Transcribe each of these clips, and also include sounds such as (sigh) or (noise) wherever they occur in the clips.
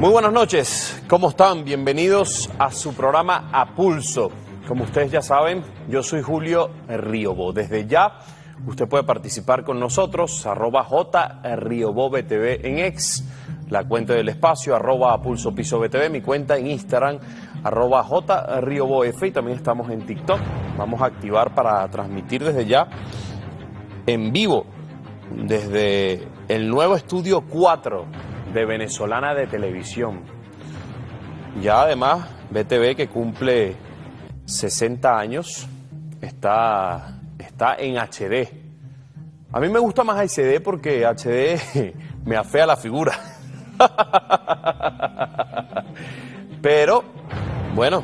Muy buenas noches, ¿cómo están? Bienvenidos a su programa A Pulso. Como ustedes ya saben, yo soy Julio Riobo. Desde ya, usted puede participar con nosotros, arroba J BTV en X, la cuenta del espacio, arroba a Pulso Piso mi cuenta en Instagram, arroba J F y también estamos en TikTok. Vamos a activar para transmitir desde ya en vivo desde el nuevo estudio 4 de Venezolana de Televisión. Ya además, BTV que cumple 60 años, está, está en HD. A mí me gusta más HD porque HD (laughs) me afea la figura. (laughs) Pero, bueno,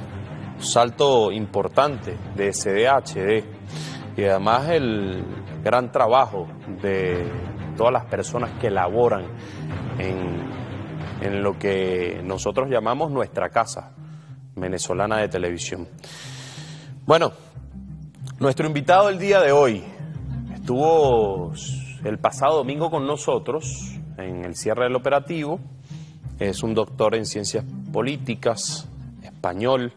salto importante de SD a HD. Y además el gran trabajo de todas las personas que laboran en, lo que nosotros llamamos nuestra casa venezolana de televisión. Bueno, nuestro invitado el día de hoy estuvo el pasado domingo con nosotros en el cierre del operativo. Es un doctor en ciencias políticas, español,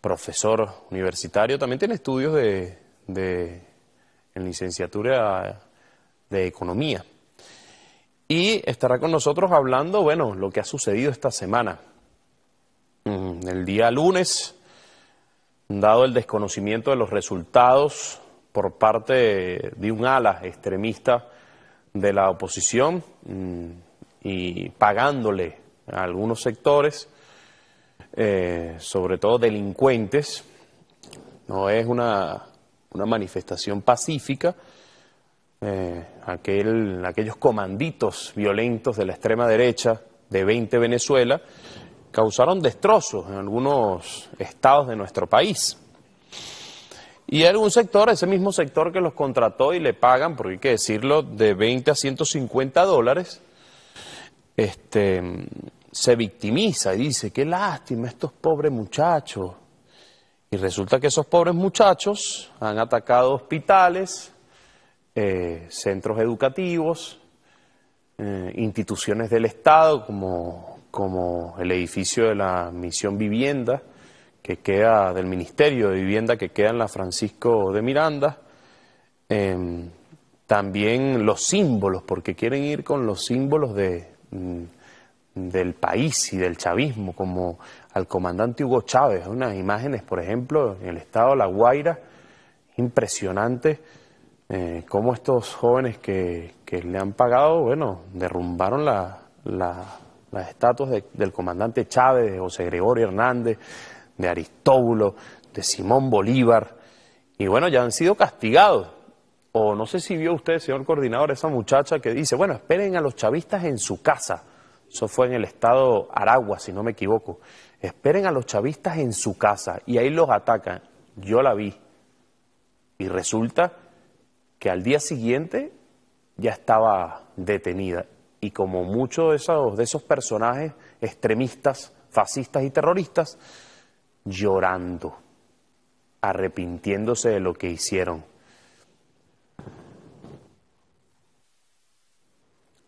profesor universitario. También tiene estudios de, de en licenciatura de economía. Y estará con nosotros hablando, bueno, lo que ha sucedido esta semana. Mm, el día lunes, dado el desconocimiento de los resultados por parte de un ala extremista de la oposición mm, y pagándole a algunos sectores, eh, sobre todo delincuentes, no es una, una manifestación pacífica, eh, aquel, aquellos comanditos violentos de la extrema derecha de 20 Venezuela causaron destrozos en algunos estados de nuestro país. Y algún sector, ese mismo sector que los contrató y le pagan, porque hay que decirlo, de 20 a 150 dólares, este, se victimiza y dice, qué lástima estos pobres muchachos. Y resulta que esos pobres muchachos han atacado hospitales, eh, centros educativos, eh, instituciones del Estado como, como el edificio de la Misión Vivienda, que queda del Ministerio de Vivienda que queda en la Francisco de Miranda. Em, también los símbolos, porque quieren ir con los símbolos de, mm, del país y del chavismo, como al comandante Hugo Chávez. Unas imágenes, por ejemplo, en el estado de La Guaira, impresionantes eh, cómo estos jóvenes que, le han pagado, bueno, derrumbaron la, las estatuas del comandante Chávez, de José Gregorio Hernández, de Aristóbulo, de Simón Bolívar, y bueno, ya han sido castigados. O no sé si vio usted, señor coordinador, esa muchacha que dice, bueno, esperen a los chavistas en su casa. Eso fue en el estado Aragua, si no me equivoco. Esperen a los chavistas en su casa y ahí los atacan. Yo la vi. Y resulta que al día siguiente ya estaba detenida. Y como muchos de esos, de esos personajes extremistas, fascistas y terroristas, llorando, arrepintiéndose de lo que hicieron.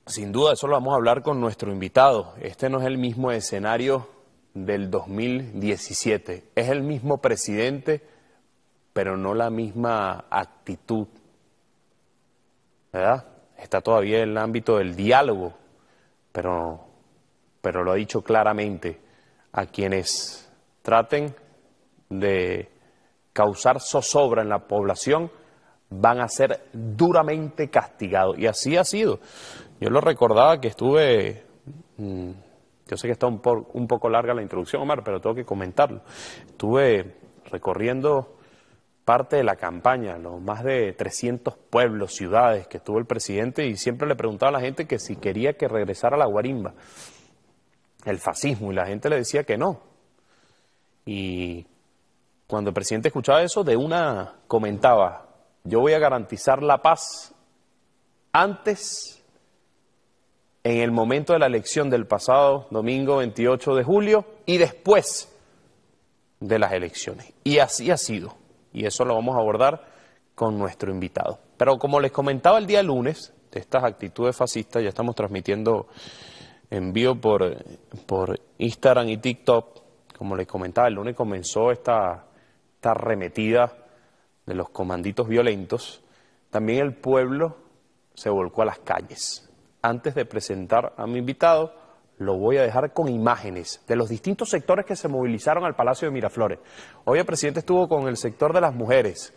Sin duda, eso lo vamos a hablar con nuestro invitado. Este no es el mismo escenario del 2017. Es el mismo presidente, pero no la misma actitud Está todavía en el ámbito del diálogo, pero, pero lo ha dicho claramente a quienes traten de causar zozobra en la población van a ser duramente castigados. Y así ha sido. Yo lo recordaba que estuve, mm, yo sé que está un, un poco larga la introducción, Omar, pero tengo que comentarlo. Estuve recorriendo parte de la campaña, los más de 300 pueblos, ciudades que estuvo el presidente y siempre le preguntaba a la gente que si quería que regresara la guarimba, el fascismo, y la gente le decía que no. Y cuando el presidente escuchaba eso, de una comentaba, yo voy a garantizar la paz antes, en el momento de la elección del pasado domingo 28 de julio y después de las elecciones. Y así ha sido y eso lo vamos a abordar con nuestro invitado. Pero como les comentaba el día lunes, de estas actitudes fascistas, ya estamos transmitiendo envío por, por Instagram y TikTok, como les comentaba, el lunes comenzó esta, esta arremetida de los comanditos violentos, también el pueblo se volcó a las calles. Antes de presentar a mi invitado, lo voy a dejar con imágenes de los distintos sectores que se movilizaron al Palacio de Miraflores. Hoy el presidente estuvo con el sector de las mujeres,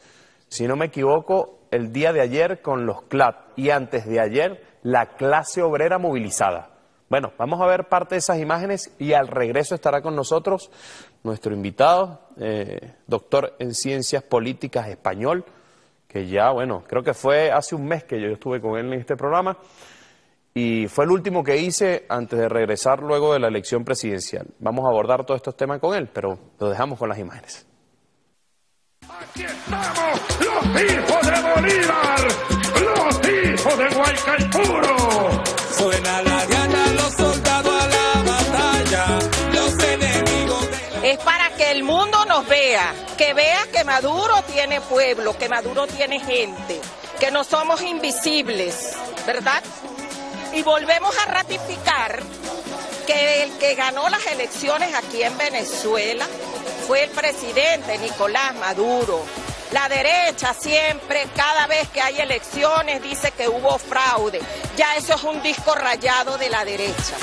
si no me equivoco, el día de ayer con los CLAT y antes de ayer la clase obrera movilizada. Bueno, vamos a ver parte de esas imágenes y al regreso estará con nosotros nuestro invitado, eh, doctor en ciencias políticas español, que ya, bueno, creo que fue hace un mes que yo estuve con él en este programa y fue el último que hice antes de regresar luego de la elección presidencial. Vamos a abordar todos estos temas con él, pero lo dejamos con las imágenes. Aquí estamos, los hijos de Bolívar, los hijos de Guaycaipuro. Suena la diana, los soldados a la batalla, los enemigos de... Es para que el mundo nos vea, que vea que Maduro tiene pueblo, que Maduro tiene gente, que no somos invisibles, ¿verdad? Y volvemos a ratificar que el que ganó las elecciones aquí en Venezuela fue el presidente Nicolás Maduro. La derecha siempre, cada vez que hay elecciones, dice que hubo fraude. Ya eso es un disco rayado de la derecha.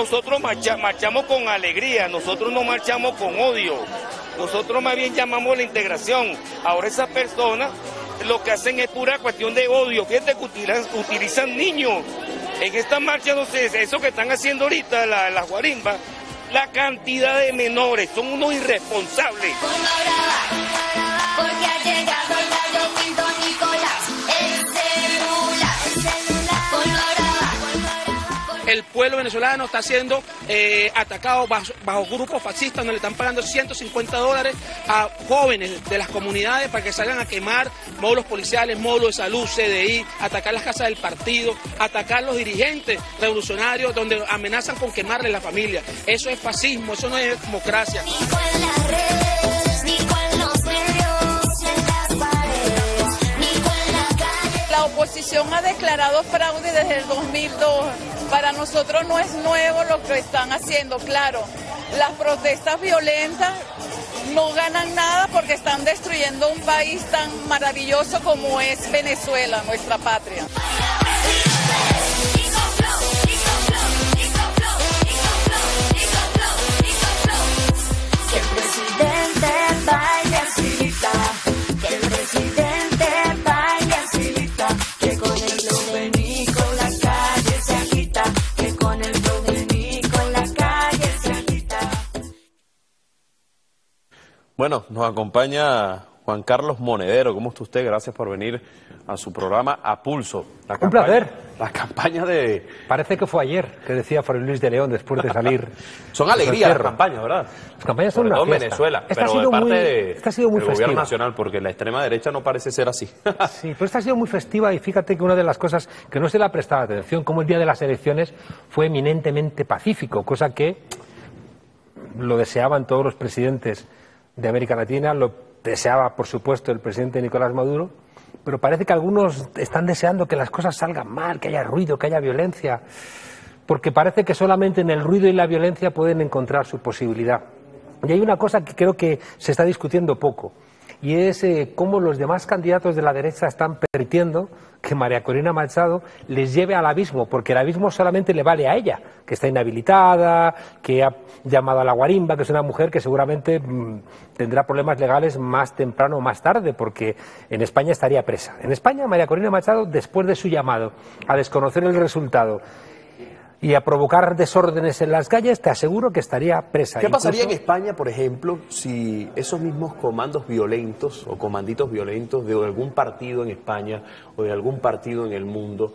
Nosotros marcha- marchamos con alegría, nosotros no marchamos con odio, nosotros más bien llamamos la integración. Ahora esas personas lo que hacen es pura cuestión de odio, fíjate que utilizan, niños. En esta marcha, no sé, eso que están haciendo ahorita la- las guarimbas, la cantidad de menores, son unos irresponsables. Porque ha llegado pueblo venezolano está siendo eh, atacado bajo, bajo grupos fascistas donde le están pagando 150 dólares a jóvenes de las comunidades para que salgan a quemar módulos policiales, módulos de salud, CDI, atacar las casas del partido, atacar los dirigentes revolucionarios donde amenazan con quemarle la familia. Eso es fascismo, eso no es democracia. Oposición ha declarado fraude desde el 2002. Para nosotros no es nuevo lo que están haciendo, claro. Las protestas violentas no ganan nada porque están destruyendo un país tan maravilloso como es Venezuela, nuestra patria. Que el presidente vaya silita, que el presidente Bueno, nos acompaña Juan Carlos Monedero. ¿Cómo está usted? Gracias por venir a su programa A Pulso. La Un placer. La campaña de... Parece que fue ayer que decía Fray Luis de León después de salir. (laughs) Son alegrías las campañas, ¿verdad? Las campañas son Sobre una todo en fiesta. Venezuela, Esta pero ha sido de parte muy, de- esta ha sido muy del gobierno festiva. nacional, porque la extrema derecha no parece ser así. (laughs) Sí, pero esta ha sido muy festiva y fíjate que una de las cosas que no se le ha prestado atención, como el día de las elecciones fue eminentemente pacífico, cosa que lo deseaban todos los presidentes de América Latina, lo deseaba por supuesto el presidente Nicolás Maduro, pero parece que algunos están deseando que las cosas salgan mal, que haya ruido, que haya violencia, porque parece que solamente en el ruido y la violencia pueden encontrar su posibilidad. Y hay una cosa que creo que se está discutiendo poco, y es eh, cómo los demás candidatos de la derecha están permitiendo que María Corina Machado les lleve al abismo, porque el abismo solamente le vale a ella, que está inhabilitada, que ha llamado a la guarimba, que es una mujer que seguramente mm, tendrá problemas legales más temprano o más tarde, porque en España estaría presa. En España, María Corina Machado, después de su llamado a desconocer el resultado y a provocar desórdenes en las calles, te aseguro que estaría presa. ¿Qué pasaría en España, por ejemplo, si esos mismos comandos violentos o comanditos violentos de algún partido en España o de algún partido en el mundo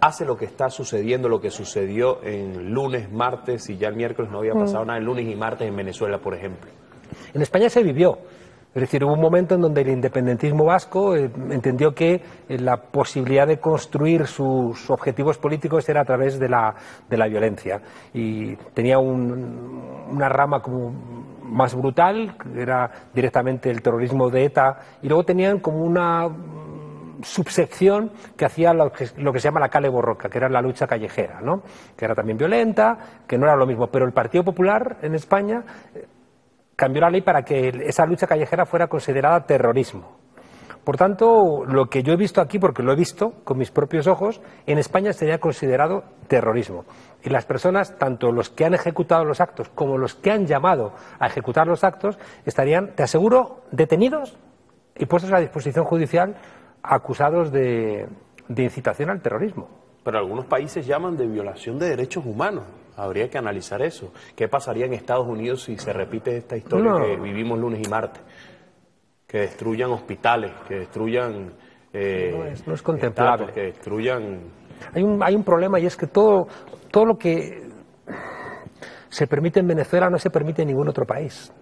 hace lo que está sucediendo, lo que sucedió en lunes, martes y ya el miércoles no había Mm. pasado nada, en lunes y martes en Venezuela, por ejemplo? En España se vivió. Es decir, hubo un momento en donde el independentismo vasco eh, entendió que eh, la posibilidad de construir sus objetivos políticos era a través de la, de la violencia. Y tenía un- una rama como más brutal, que era directamente el terrorismo de ETA, y luego tenían como una subsección que hacía lo que, lo que se llama la cale borroca, que era la lucha callejera, ¿no? que era también violenta, que no era lo mismo. Pero el Partido Popular en España eh, cambió la ley para que esa lucha callejera fuera considerada terrorismo. Por tanto, lo que yo he visto aquí, porque lo he visto con mis propios ojos, en España sería considerado terrorismo. Y las personas, tanto los que han ejecutado los actos como los que han llamado a ejecutar los actos, estarían, te aseguro, detenidos y puestos a disposición judicial acusados de, de incitación al terrorismo. Pero algunos países llaman de violación de derechos humanos. Habría que analizar eso. ¿Qué pasaría en Estados Unidos si se repite esta historia No. que vivimos lunes y martes? Que destruyan hospitales, que destruyan... eh, No es- no es contemplable. que destruyan... Hay un, hay un problema y es que todo, todo lo que se permite en Venezuela no se permite en ningún otro país.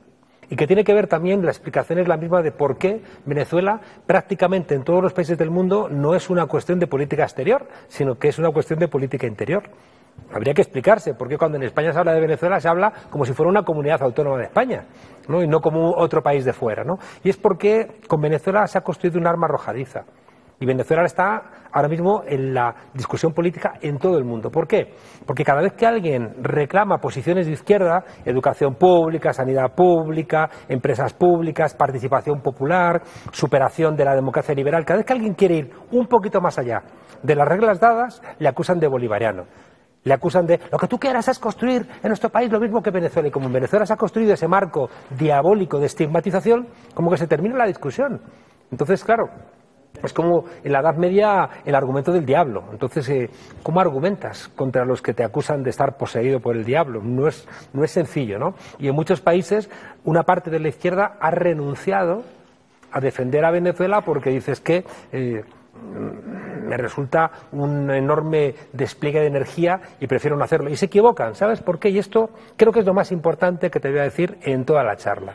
Y que tiene que ver también, la explicación es la misma de por qué Venezuela prácticamente en todos los países del mundo no es una cuestión de política exterior, sino que es una cuestión de política interior. Habría que explicarse por qué cuando en España se habla de Venezuela se habla como si fuera una comunidad autónoma de España ¿no? y no como otro país de fuera. ¿no? Y es porque con Venezuela se ha construido un arma arrojadiza. Y Venezuela está ahora mismo en la discusión política en todo el mundo. ¿Por qué? Porque cada vez que alguien reclama posiciones de izquierda, educación pública, sanidad pública, empresas públicas, participación popular, superación de la democracia liberal, cada vez que alguien quiere ir un poquito más allá de las reglas dadas, le acusan de bolivariano. Le acusan de lo que tú quieras es construir en nuestro país lo mismo que Venezuela. Y como en Venezuela se ha construido ese marco diabólico de estigmatización, como que se termina la discusión. Entonces, claro, es como en la Edad Media el argumento del diablo. Entonces, eh, ¿cómo argumentas contra los que te acusan de estar poseído por el diablo? No es, no es sencillo, ¿no? Y en muchos países una parte de la izquierda ha renunciado a defender a Venezuela porque dices que eh, me resulta un enorme despliegue de energía y prefiero no hacerlo. Y se equivocan, ¿sabes por qué? Y esto creo que es lo más importante que te voy a decir en toda la charla.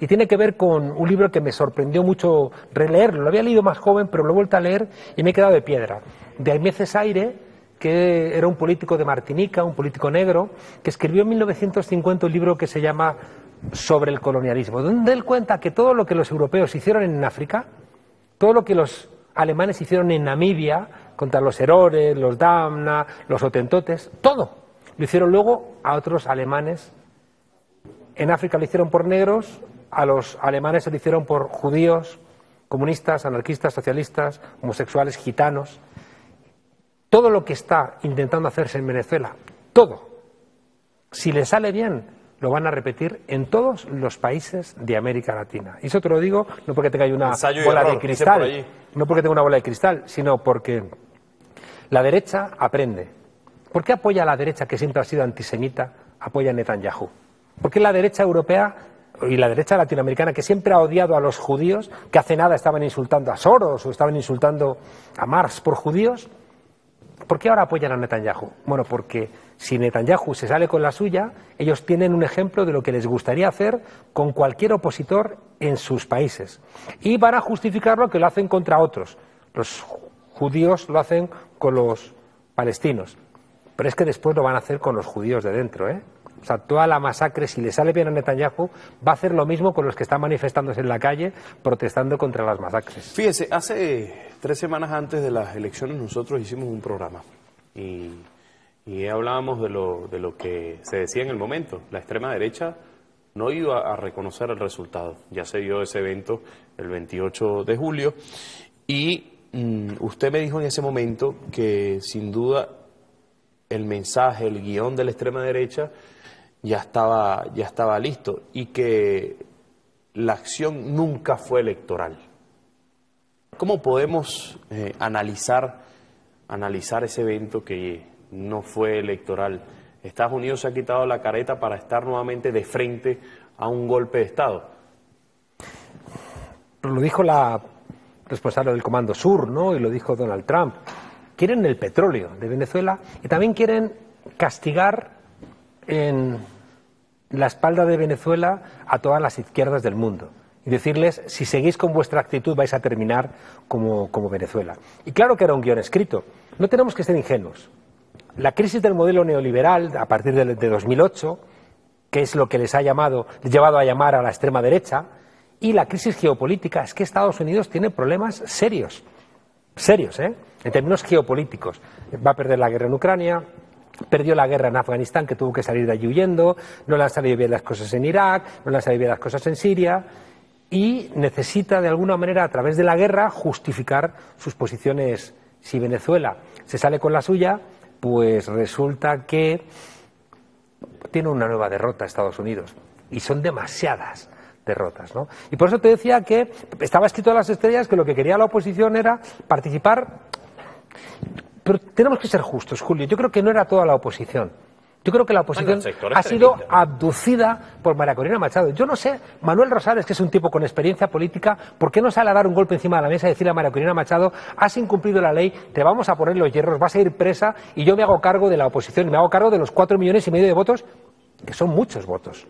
Y tiene que ver con un libro que me sorprendió mucho releerlo. Lo había leído más joven, pero lo he vuelto a leer y me he quedado de piedra. De Aimé Cesaire, que era un político de Martinica, un político negro, que escribió en 1950 un libro que se llama Sobre el colonialismo, donde él cuenta que todo lo que los europeos hicieron en África, todo lo que los alemanes hicieron en Namibia contra los Herores, los Damna, los Hotentotes, todo lo hicieron luego a otros alemanes. En África lo hicieron por negros, a los alemanes se lo hicieron por judíos, comunistas, anarquistas, socialistas, homosexuales, gitanos. Todo lo que está intentando hacerse en Venezuela, todo, si le sale bien, lo van a repetir en todos los países de América Latina. Y eso te lo digo no porque tenga una Ensayo bola error, de por cristal, no porque tenga una bola de cristal, sino porque la derecha aprende. ¿Por qué apoya a la derecha, que siempre ha sido antisemita, apoya a Netanyahu? ¿Por qué la derecha europea y la derecha latinoamericana, que siempre ha odiado a los judíos, que hace nada estaban insultando a Soros o estaban insultando a Marx por judíos, ¿por qué ahora apoyan a Netanyahu? Bueno, porque si Netanyahu se sale con la suya, ellos tienen un ejemplo de lo que les gustaría hacer con cualquier opositor en sus países. Y van a justificarlo que lo hacen contra otros. Los judíos lo hacen con los palestinos. Pero es que después lo van a hacer con los judíos de dentro, ¿eh? O sea, toda la masacre, si le sale bien a Netanyahu, va a hacer lo mismo con los que están manifestándose en la calle protestando contra las masacres. Fíjese, hace tres semanas antes de las elecciones nosotros hicimos un programa y, y hablábamos de lo, de lo que se decía en el momento. La extrema derecha no iba a reconocer el resultado. Ya se dio ese evento el 28 de julio y mm, usted me dijo en ese momento que sin duda el mensaje, el guion de la extrema derecha ya estaba, ya estaba listo y que la acción nunca fue electoral. ¿Cómo podemos eh, analizar, analizar ese evento que no fue electoral. Estados Unidos se ha quitado la careta para estar nuevamente de frente a un golpe de Estado. Lo dijo la responsable del Comando Sur, ¿no? Y lo dijo Donald Trump. Quieren el petróleo de Venezuela y también quieren castigar en la espalda de Venezuela a todas las izquierdas del mundo y decirles, si seguís con vuestra actitud vais a terminar como, como Venezuela. Y claro que era un guion escrito. No tenemos que ser ingenuos. La crisis del modelo neoliberal a partir de, de 2008, que es lo que les ha llamado, llevado a llamar a la extrema derecha, y la crisis geopolítica, es que Estados Unidos tiene problemas serios, serios, ¿eh? en términos geopolíticos. Va a perder la guerra en Ucrania, perdió la guerra en Afganistán, que tuvo que salir de allí huyendo, no le han salido bien las cosas en Irak, no le han salido bien las cosas en Siria, y necesita de alguna manera, a través de la guerra, justificar sus posiciones. Si Venezuela se sale con la suya, pues resulta que tiene una nueva derrota Estados Unidos. Y son demasiadas derrotas. ¿no? Y por eso te decía que estaba escrito en las estrellas que lo que quería la oposición era participar. Pero tenemos que ser justos, Julio. Yo creo que no era toda la oposición. Yo creo que la oposición ha sido abducida por María Corina Machado. Yo no sé, Manuel Rosales, que es un tipo con experiencia política, ¿por qué no sale a dar un golpe encima de la mesa y decirle a María Corina Machado, has incumplido la ley, te vamos a poner los hierros, vas a ir presa y yo me hago cargo de la oposición, y me hago cargo de los cuatro millones y medio de votos, que son muchos votos.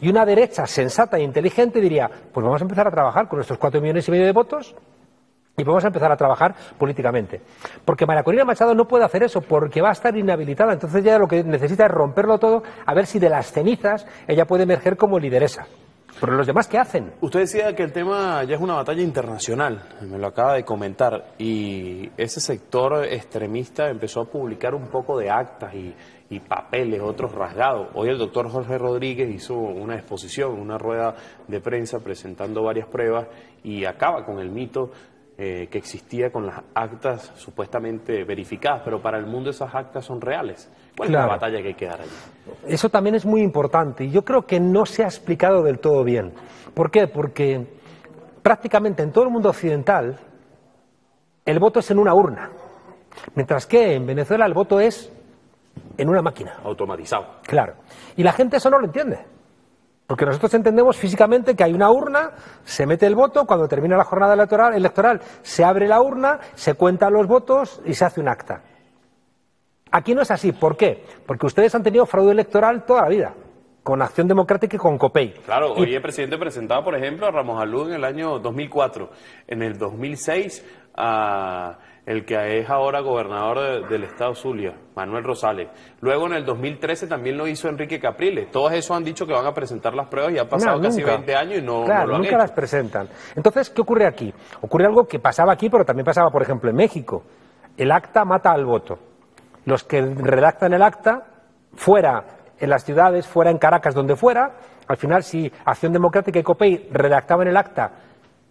Y una derecha sensata e inteligente diría, pues vamos a empezar a trabajar con nuestros cuatro millones y medio de votos y vamos a empezar a trabajar políticamente. Porque María Corina Machado no puede hacer eso porque va a estar inhabilitada. Entonces ya lo que necesita es romperlo todo a ver si de las cenizas ella puede emerger como lideresa. Pero los demás, ¿qué hacen? Usted decía que el tema ya es una batalla internacional, me lo acaba de comentar, y ese sector extremista empezó a publicar un poco de actas y, y papeles, otros rasgados. Hoy el doctor Jorge Rodríguez hizo una exposición, una rueda de prensa presentando varias pruebas y acaba con el mito eh, que existía con las actas supuestamente verificadas, pero para el mundo esas actas son reales. ¿Cuál es la batalla que hay que dar allí? Eso también es muy importante y yo creo que no se ha explicado del todo bien. ¿Por qué? Porque prácticamente en todo el mundo occidental el voto es en una urna, mientras que en Venezuela el voto es en una máquina. Automatizado. Claro. Y la gente eso no lo entiende. Porque nosotros entendemos físicamente que hay una urna, se mete el voto, cuando termina la jornada electoral, electoral se abre la urna, se cuentan los votos y se hace un acta. Aquí no es así. ¿Por qué? Porque ustedes han tenido fraude electoral toda la vida, con Acción Democrática y con COPEI. Claro, Y- hoy el presidente presentaba, por ejemplo, a Ramos Alú en el año 2004. En el 2006, a el que es ahora gobernador de- del estado Zulia, Manuel Rosales. Luego, en el 2013, también lo hizo Enrique Capriles. Todos esos han dicho que van a presentar las pruebas y han pasado No, casi nunca. 20 años y no, Claro, no lo han nunca hecho. las presentan. Entonces, ¿qué ocurre aquí? Ocurre algo que pasaba aquí, pero también pasaba, por ejemplo, en México. El acta mata al voto. Los que redactan el acta, fuera en las ciudades, fuera en Caracas, donde fuera, al final, si Acción Democrática y COPEI redactaban el acta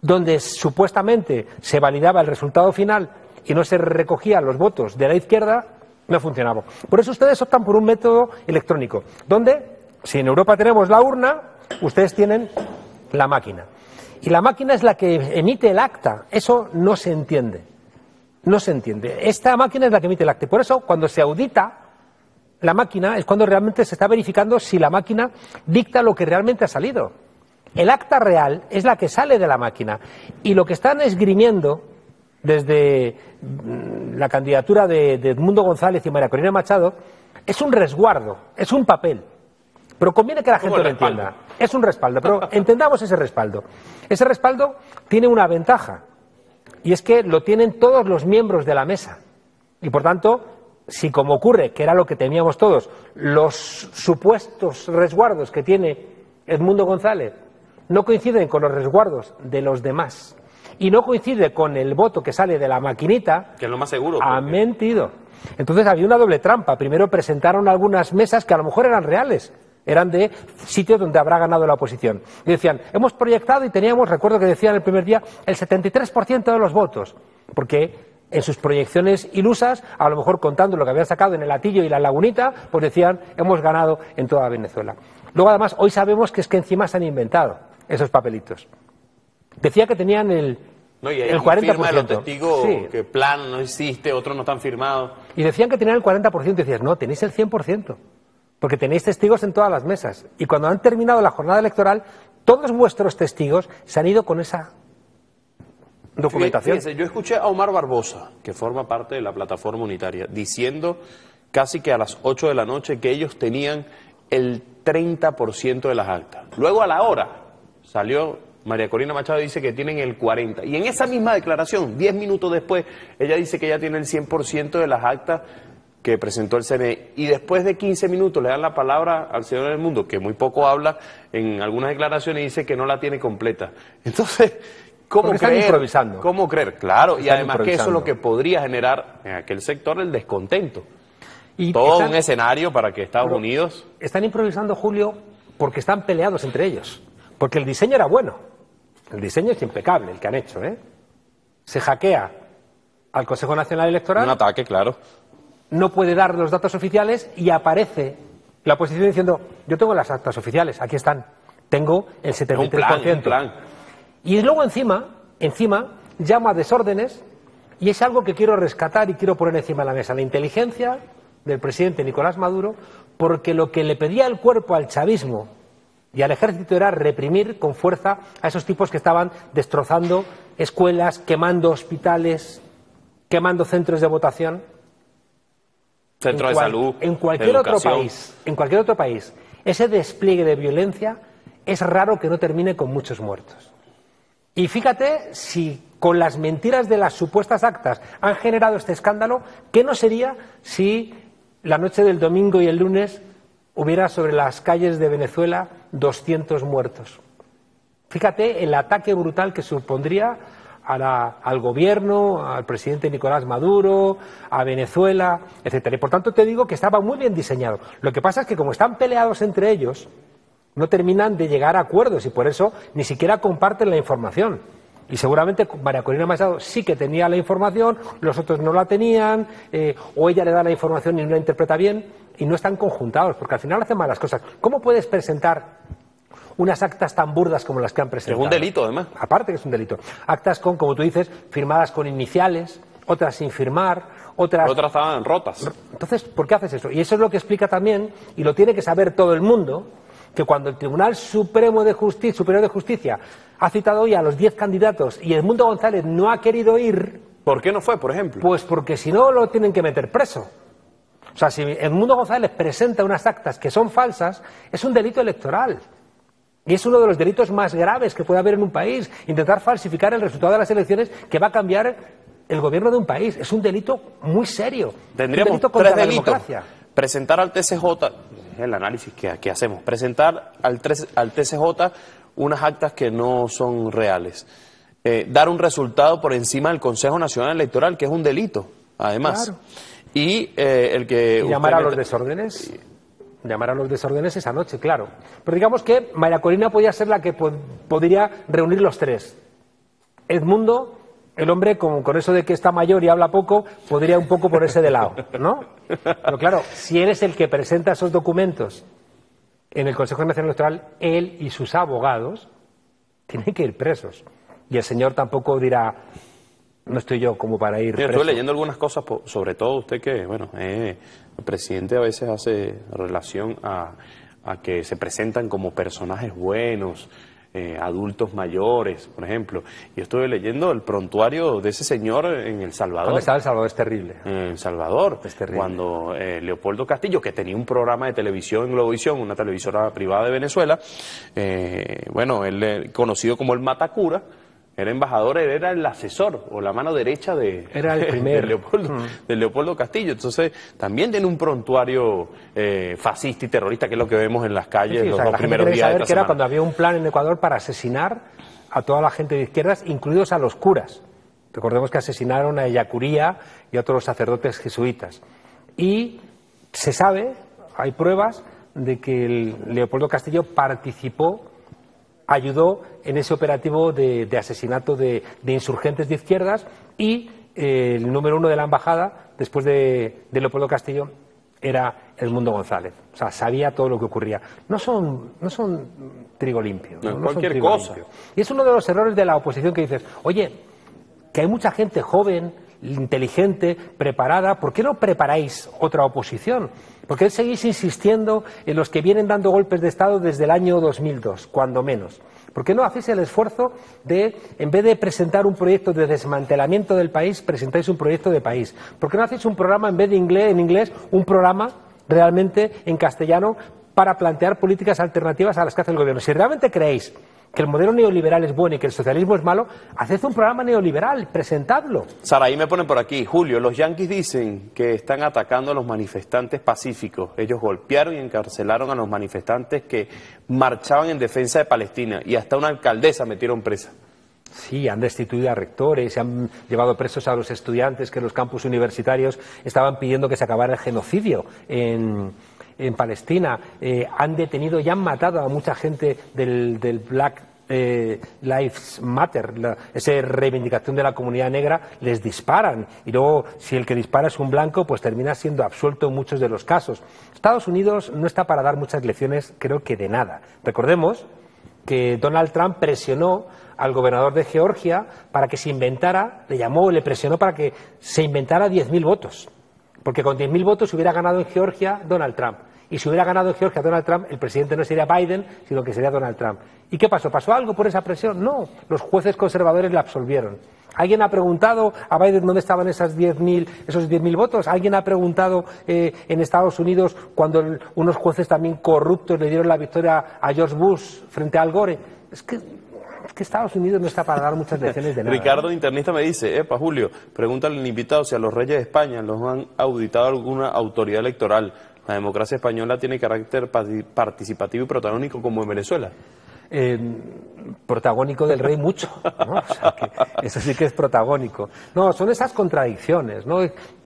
donde supuestamente se validaba el resultado final y no se recogían los votos de la izquierda, no funcionaba. Por eso ustedes optan por un método electrónico, donde, si en Europa tenemos la urna, ustedes tienen la máquina. Y la máquina es la que emite el acta. Eso no se entiende. No se entiende. Esta máquina es la que emite el acta. Por eso, cuando se audita la máquina, es cuando realmente se está verificando si la máquina dicta lo que realmente ha salido. El acta real es la que sale de la máquina. Y lo que están esgrimiendo desde mm, la candidatura de, de Edmundo González y María Corina Machado es un resguardo, es un papel. Pero conviene que la gente lo entienda. Es un respaldo, pero (laughs) entendamos ese respaldo. Ese respaldo tiene una ventaja, y es que lo tienen todos los miembros de la mesa. Y por tanto, si como ocurre, que era lo que temíamos todos, los supuestos resguardos que tiene Edmundo González no coinciden con los resguardos de los demás y no coincide con el voto que sale de la maquinita, Que es lo más seguro. ha porque- mentido. Entonces había una doble trampa. Primero presentaron algunas mesas que a lo mejor eran reales, eran de sitios donde habrá ganado la oposición. Y decían, hemos proyectado y teníamos, recuerdo que decían el primer día, el 73% de los votos. Porque en sus proyecciones ilusas, a lo mejor contando lo que habían sacado en el Atillo y la Lagunita, pues decían, hemos ganado en toda Venezuela. Luego, además, hoy sabemos que es que encima se han inventado esos papelitos. Decía que tenían el, No, y el firma de los 40%. testigos Sí. que plan no existe, otros no están firmados. Y decían que tenían el 40%, y decías, no, tenéis el 100%, porque tenéis testigos en todas las mesas. Y cuando han terminado la jornada electoral, todos vuestros testigos se han ido con esa documentación. Fíjense, yo escuché a Omar Barbosa, que forma parte de la plataforma unitaria, diciendo casi que a las 8 de la noche que ellos tenían el 30% de las actas. Luego a la hora salió María Corina Machado dice que tienen el 40%. Y en esa misma declaración, 10 minutos después, ella dice que ella tiene el 100% de las actas que presentó el CNE. Y después de 15 minutos le dan la palabra al señor del mundo, que muy poco habla en algunas declaraciones y dice que no la tiene completa. Entonces, ¿cómo Porque están creer? improvisando. ¿Cómo creer? Claro, y Están además que eso es lo que podría generar en aquel sector el descontento. Y Todo están- un escenario para que Estados Unidos... Están improvisando, Julio, porque están peleados entre ellos. Porque el diseño era bueno. El diseño es impecable, el que han hecho, ¿eh? Se hackea al Consejo Nacional Electoral. Un ataque, claro. no puede dar los datos oficiales y aparece la oposición diciendo, yo tengo las actas oficiales, aquí están, tengo el 73%. Un plan, un plan. Y luego encima, encima, llama a desórdenes y es algo que quiero rescatar y quiero poner encima de la mesa, la inteligencia del presidente Nicolás Maduro, porque lo que le pedía el cuerpo al chavismo y al ejército era reprimir con fuerza a esos tipos que estaban destrozando escuelas, quemando hospitales, quemando centros de votación Centro en de salud, En de cualquier otro país, en cualquier otro país, ese despliegue de violencia es raro que no termine con muchos muertos. Y fíjate si con las mentiras de las supuestas actas han generado este escándalo, ¿qué no sería si la noche del domingo y el lunes hubiera sobre las calles de Venezuela 200 muertos? Fíjate el ataque brutal que supondría al gobierno, al presidente Nicolás Maduro, a Venezuela, etcétera. Y por tanto te digo que estaba muy bien diseñado. Lo que pasa es que como están peleados entre ellos, no terminan de llegar a acuerdos y por eso ni siquiera comparten la información. Y seguramente María Corina Machado sí que tenía la información, los otros no la tenían, eh, o ella le da la información y no la interpreta bien, y no están conjuntados, porque al final hacen malas cosas. ¿Cómo puedes presentar unas actas tan burdas como las que han Es presentado? un delito, además. Aparte que es un delito. Actas con, como tú dices, firmadas con iniciales, otras sin firmar, otras... Otras estaban rotas. Entonces, ¿por qué haces eso? Y eso es lo que explica también, y lo tiene que saber todo el mundo, que cuando el Tribunal Supremo de Justicia, Superior de Justicia ha citado hoy a los 10 candidatos y Edmundo González no ha querido ir, ¿Por qué no fue, por ejemplo? pues porque si no lo tienen que meter preso. O sea, si Edmundo González presenta unas actas que son falsas, es un delito electoral. Y es uno de los delitos más graves que puede haber en un país. Intentar falsificar el resultado de las elecciones que va a cambiar el gobierno de un país. Es un delito muy serio. un Tendríamos delito contra tres la delitos. democracia. Presentar al TCJ, es el análisis que, que hacemos, presentar al, tres- al TCJ unas actas que no son reales. Eh, dar un resultado por encima del Consejo Nacional Electoral, que es un delito, además. Claro. Y eh, el que... Y llamar a los desórdenes. Llamar a los desórdenes esa noche, claro. Pero digamos que María Corina podía ser la que po- podría reunir los tres. Edmundo, el hombre con, con eso de que está mayor y habla poco, podría un poco ponerse de lado, ¿no? Pero claro, si él es el que presenta esos documentos en el Consejo Nacional Electoral, él y sus abogados tienen que ir presos. Y el señor tampoco dirá, no estoy yo como para ir preso. estuve leyendo algunas cosas, sobre todo usted que, bueno, eh, el presidente a veces hace relación a, a que se presentan como personajes buenos, eh, adultos mayores, por ejemplo. Y estuve leyendo el prontuario de ese señor en El Salvador. Cuando está El Salvador es terrible. En El Salvador, Es terrible. cuando eh, Leopoldo Castillo, que tenía un programa de televisión en Globovisión, una televisora privada de Venezuela, eh, bueno, él conocido como el Matacura, era embajador, él era el asesor o la mano derecha de, Era el (laughs) primer. de, Leopoldo, de Leopoldo Castillo. Entonces, también tiene un prontuario eh, fascista y terrorista, que es lo que vemos en las calles Sí, o los sea, dos la gente primeros que días de saber esta que era cuando había un plan en Ecuador para asesinar a toda la gente de izquierdas, incluidos a los curas. Recordemos que asesinaron a Yacuría y a otros sacerdotes jesuitas. Y se sabe, hay pruebas de que el Leopoldo Castillo participó, ayudó en ese operativo de, de asesinato de, de insurgentes de izquierdas y eh, el número uno de la embajada, después de, de Leopoldo Castillo, era el Mundo González. O sea, sabía todo lo que ocurría. No son, no son trigo limpio. No, son cualquier trigo cosa. limpio. Y es uno de los errores de la oposición que dices, oye, que hay mucha gente joven inteligente, preparada. ¿Por qué no preparáis otra oposición? ¿Por qué seguís insistiendo en los que vienen dando golpes de Estado desde el año 2002, cuando menos? ¿Por qué no hacéis el esfuerzo de, en vez de presentar un proyecto de desmantelamiento del país, presentáis un proyecto de país? ¿Por qué no hacéis un programa, en vez de inglés, en inglés, un programa realmente en castellano para plantear políticas alternativas a las que hace el gobierno? Si realmente creéis que el modelo neoliberal es bueno y que el socialismo es malo, haced un programa neoliberal, presentadlo. Sara, ahí me ponen por aquí, Julio, los yanquis dicen que están atacando a los manifestantes pacíficos. Ellos golpearon y encarcelaron a los manifestantes que marchaban en defensa de Palestina y hasta una alcaldesa metieron presa. Sí, han destituido a rectores, se han llevado presos a los estudiantes que en los campus universitarios estaban pidiendo que se acabara el genocidio en, en Palestina. Eh, han detenido y han matado a mucha gente del, Black eh, Lives Matter, esa reivindicación de la comunidad negra, les disparan. Y luego, si el que dispara es un blanco, pues termina siendo absuelto en muchos de los casos. Estados Unidos no está para dar muchas lecciones, creo que de nada. Recordemos que Donald Trump presionó al gobernador de Georgia para que se inventara, le llamó, le presionó para que se inventara 10.000 votos. Porque con 10.000 votos hubiera ganado en Georgia Donald Trump. Y si hubiera ganado Georgia Donald Trump, el presidente no sería Biden, sino que sería Donald Trump. ¿Y qué pasó? ¿Pasó algo por esa presión? No, los jueces conservadores le absolvieron. ¿Alguien ha preguntado a Biden dónde estaban esas 10.000 esos 10.000 votos? ¿Alguien ha preguntado eh, en Estados Unidos cuando unos jueces también corruptos le dieron la victoria a George Bush frente a Al Gore? Es que, es que Estados Unidos no está para dar muchas lecciones de nada. Ricardo, internista, me dice, epa, Julio, pregúntale al invitado si a los reyes de España los han auditado alguna autoridad electoral. La democracia española tiene carácter pati- participativo y protagónico como en Venezuela. eh, protagónico del rey mucho. ¿no? O sea, que eso sí que es protagónico. No, son esas contradicciones. ¿no?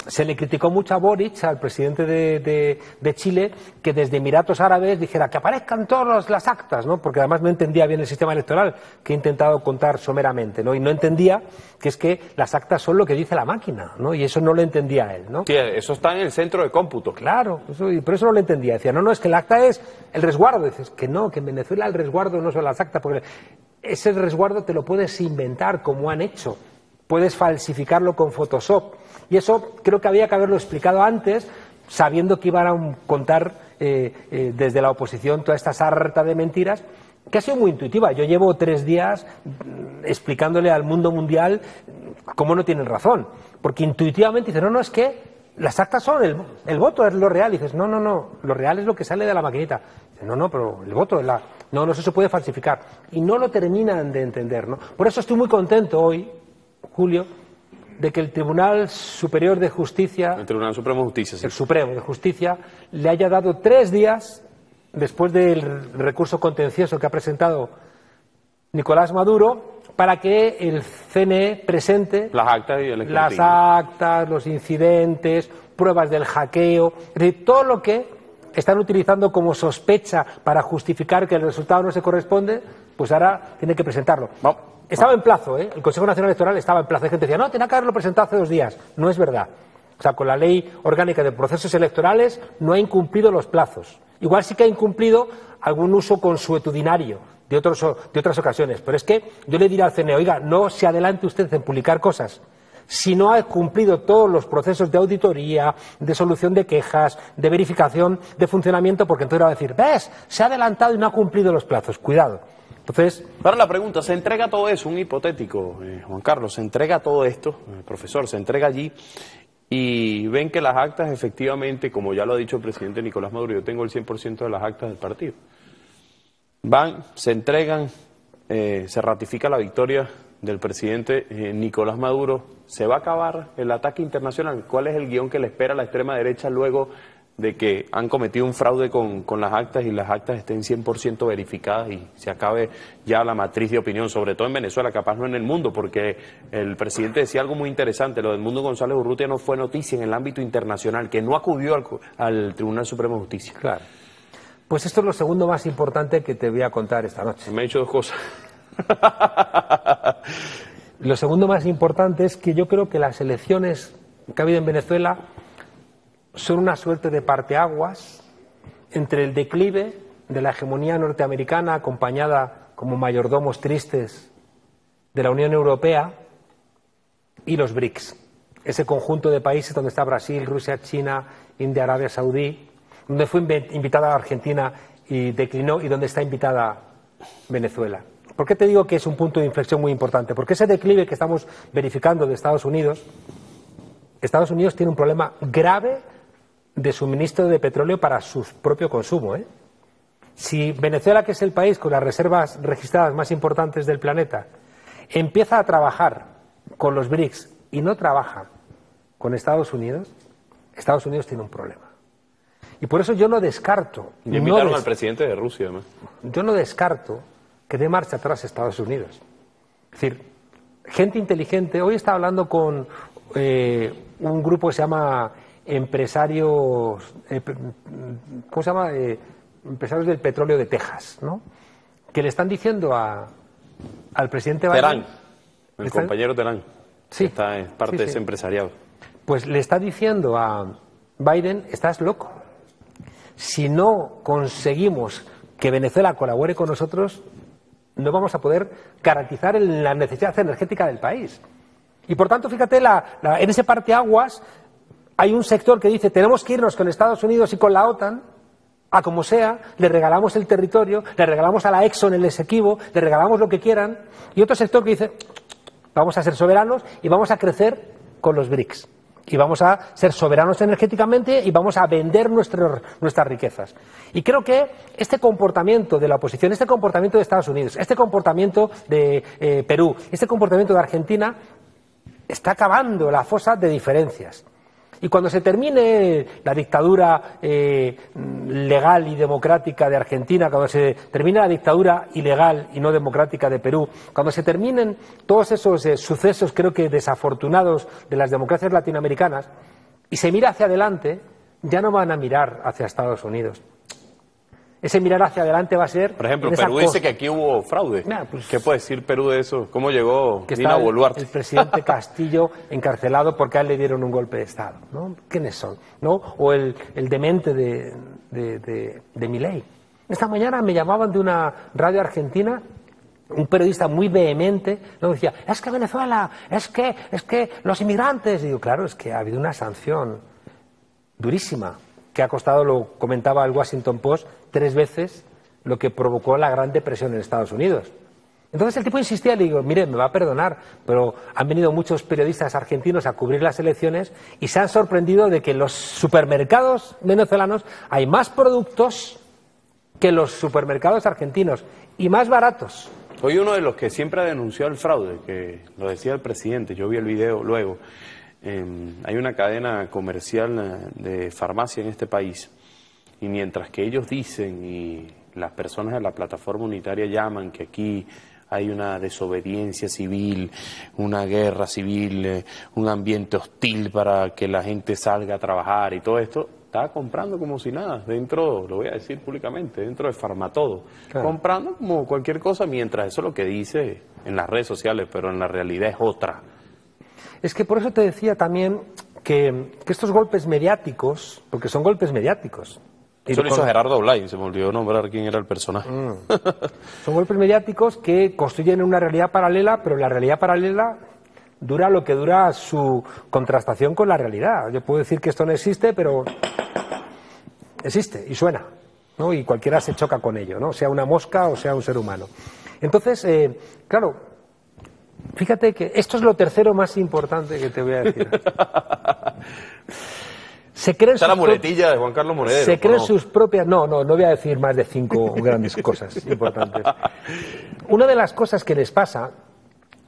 Se le criticó mucho a Boric, al presidente de, de- de Chile, que desde Emiratos Árabes dijera que aparezcan todas las actas, ¿no? porque además no entendía bien el sistema electoral, que he intentado contar someramente. ¿no? Y no entendía que es que las actas son lo que dice la máquina, ¿no? y eso no lo entendía él. ¿no? Sí, eso está en el centro de cómputo. Claro, eso, y por eso no lo entendía. Decía, no, no, es que el acta es el resguardo. Dices que no, que en Venezuela el resguardo no son las actas, porque ese resguardo te lo puedes inventar como han hecho. Puedes falsificarlo con Photoshop. Y eso creo que había que haberlo explicado antes, sabiendo que iban a contar eh, eh, desde la oposición toda esta sarta de mentiras, que ha sido muy intuitiva. Yo llevo tres días mm, explicándole al mundo mundial mm, cómo no tienen razón. Porque intuitivamente dicen, no, no, es que las actas son, el, el voto es lo real. Y dices, no, no, no, lo real es lo que sale de la maquinita. No, no, pero el voto es la... No, no, eso se puede falsificar. Y no lo terminan de entender, ¿no? Por eso estoy muy contento hoy, Julio, de que el Tribunal Superior de Justicia, El Tribunal Supremo de Justicia, sí. el Supremo de Justicia, le haya dado tres días, después del recurso contencioso que ha presentado Nicolás Maduro, para que el CNE presente Las actas y el las actas, los incidentes, pruebas del hackeo, decir, todo lo que están utilizando como sospecha para justificar que el resultado no se corresponde, pues ahora tiene que presentarlo. Estaba en plazo, ¿eh? el Consejo Nacional Electoral estaba en plazo. Hay gente que decía, no, tenía que haberlo presentado hace dos días. No es verdad. O sea, con la ley orgánica de procesos electorales no ha incumplido los plazos. Igual sí que ha incumplido algún uso consuetudinario de, de otras ocasiones. Pero es que yo le diré al CNE, oiga, no se adelante usted en publicar cosas si no ha cumplido todos los procesos de auditoría, de solución de quejas, de verificación de funcionamiento, porque entonces va a decir, ves, se ha adelantado y no ha cumplido los plazos. Cuidado. Entonces, Ahora la pregunta, ¿se entrega todo eso? Un hipotético, eh, Juan Carlos, ¿se entrega todo esto? Eh, profesor, ¿se entrega allí? Y ven que las actas efectivamente, como ya lo ha dicho el presidente Nicolás Maduro, yo tengo el 100% de las actas del partido. Van, se entregan, eh, se ratifica la victoria del presidente Nicolás Maduro. ¿Se va a acabar el ataque internacional? ¿Cuál es el guion que le espera a la extrema derecha luego de que han cometido un fraude con, con las actas y las actas estén 100% verificadas y se acabe ya la matriz de opinión, sobre todo en Venezuela, capaz no en el mundo, porque el presidente decía algo muy interesante, lo del mundo González Urrutia no fue noticia en el ámbito internacional, que no acudió al, al Tribunal Supremo de Justicia. Claro. Pues esto es lo segundo más importante que te voy a contar esta noche. Me ha dicho dos cosas. (laughs) Lo segundo más importante es que yo creo que las elecciones que ha habido en Venezuela son una suerte de parteaguas entre el declive de la hegemonía norteamericana acompañada como mayordomos tristes de la Unión Europea y los BRICS. ese conjunto de países donde está Brasil, Rusia, China, India, Arabia Saudí, donde fue invi- invitada Argentina y declinó y donde está invitada Venezuela. ¿Por qué te digo que es un punto de inflexión muy importante? Porque ese declive que estamos verificando de Estados Unidos, Estados Unidos tiene un problema grave de suministro de petróleo para su propio consumo. ¿eh? Si Venezuela, que es el país con las reservas registradas más importantes del planeta, empieza a trabajar con los BRICS y no trabaja con Estados Unidos, Estados Unidos tiene un problema. Y por eso yo no descarto, Y no invitaron des- al presidente de Rusia, además. yo no descarto que dé marcha atrás Estados Unidos. Es decir, gente inteligente. Hoy está hablando con eh, un grupo que se llama Empresarios. eh, ¿Cómo se llama? Eh, empresarios del petróleo de Texas, ¿no? Que le están diciendo a, al presidente Biden. Terán, el ¿Está- compañero Terán. Sí. Está en parte Sí, de sí. ese empresariado. Pues le está diciendo a Biden, estás loco. Si no conseguimos que Venezuela colabore con nosotros, no vamos a poder garantizar la necesidad energética del país. Y por tanto, fíjate, la- la- en ese parteaguas hay un sector que dice tenemos que irnos con Estados Unidos y con la OTAN, a como sea, le regalamos el territorio, le regalamos a la Exxon el Esequibo, le regalamos lo que quieran, y otro sector que dice vamos a ser soberanos y vamos a crecer con los BRICS. Y vamos a ser soberanos energéticamente y vamos a vender nuestras riquezas. Y creo que este comportamiento de la oposición, este comportamiento de Estados Unidos, este comportamiento de eh, Perú, este comportamiento de Argentina, está acabando la fosa de diferencias. Y cuando se termine la dictadura eh, legal y democrática de Argentina, cuando se termine la dictadura ilegal y no democrática de Perú, cuando se terminen todos esos eh, sucesos, creo que desafortunados, de las democracias latinoamericanas, y se mira hacia adelante, ya no van a mirar hacia Estados Unidos. Ese mirar hacia adelante va a ser. Por ejemplo, Perú dice que aquí hubo fraude. Nah, pues- ¿Qué puede decir Perú de eso? ¿Cómo llegó que Dina está el, Boluarte? el presidente (laughs) Castillo encarcelado porque a él le dieron un golpe de Estado. ¿no? ¿Quiénes son? ¿No? O el, el demente de, de, de, de Milei. Esta mañana me llamaban de una radio argentina un periodista muy vehemente ¿no? decía es que Venezuela es que es que los inmigrantes y digo claro es que ha habido una sanción durísima que ha costado lo comentaba el Washington Post tres veces lo que provocó la gran depresión en Estados Unidos entonces el tipo insistía, le digo, mire, me va a perdonar, pero han venido muchos periodistas argentinos a cubrir las elecciones y se han sorprendido de que en los supermercados venezolanos hay más productos que los supermercados argentinos y más baratos. Hoy uno de los que siempre ha denunciado el fraude, que lo decía el presidente, yo vi el video luego, eh, hay una cadena comercial eh, de farmacia en este país y mientras que ellos dicen y las personas de la plataforma unitaria llaman que aquí hay una desobediencia civil, una guerra civil, eh, un ambiente hostil para que la gente salga a trabajar y todo esto, estaba comprando como si nada, dentro, lo voy a decir públicamente, dentro de Farmatodo, Claro. comprando como cualquier cosa, mientras eso es lo que dice en las redes sociales, pero en la realidad es otra. Es que por eso te decía también que, que estos golpes mediáticos, porque son golpes mediáticos, Eso lo hizo Gerardo Blay, se me olvidó nombrar quién era el personaje. (laughs) Son golpes mediáticos que construyen una realidad paralela, pero la realidad paralela dura lo que dura su contrastación con la realidad. Yo puedo decir que esto no existe, pero existe y suena, ¿no? Y cualquiera se choca con ello, ¿no? Sea una mosca o sea un ser humano. Entonces, eh, claro, fíjate que esto es lo tercero más importante que te voy a decir. Se creen Está la sus pro- muletilla de Juan Carlos Monedero. se creen ¿no? sus propias. No, no, no voy a decir más de cinco (laughs) grandes cosas importantes. Una de las cosas que les pasa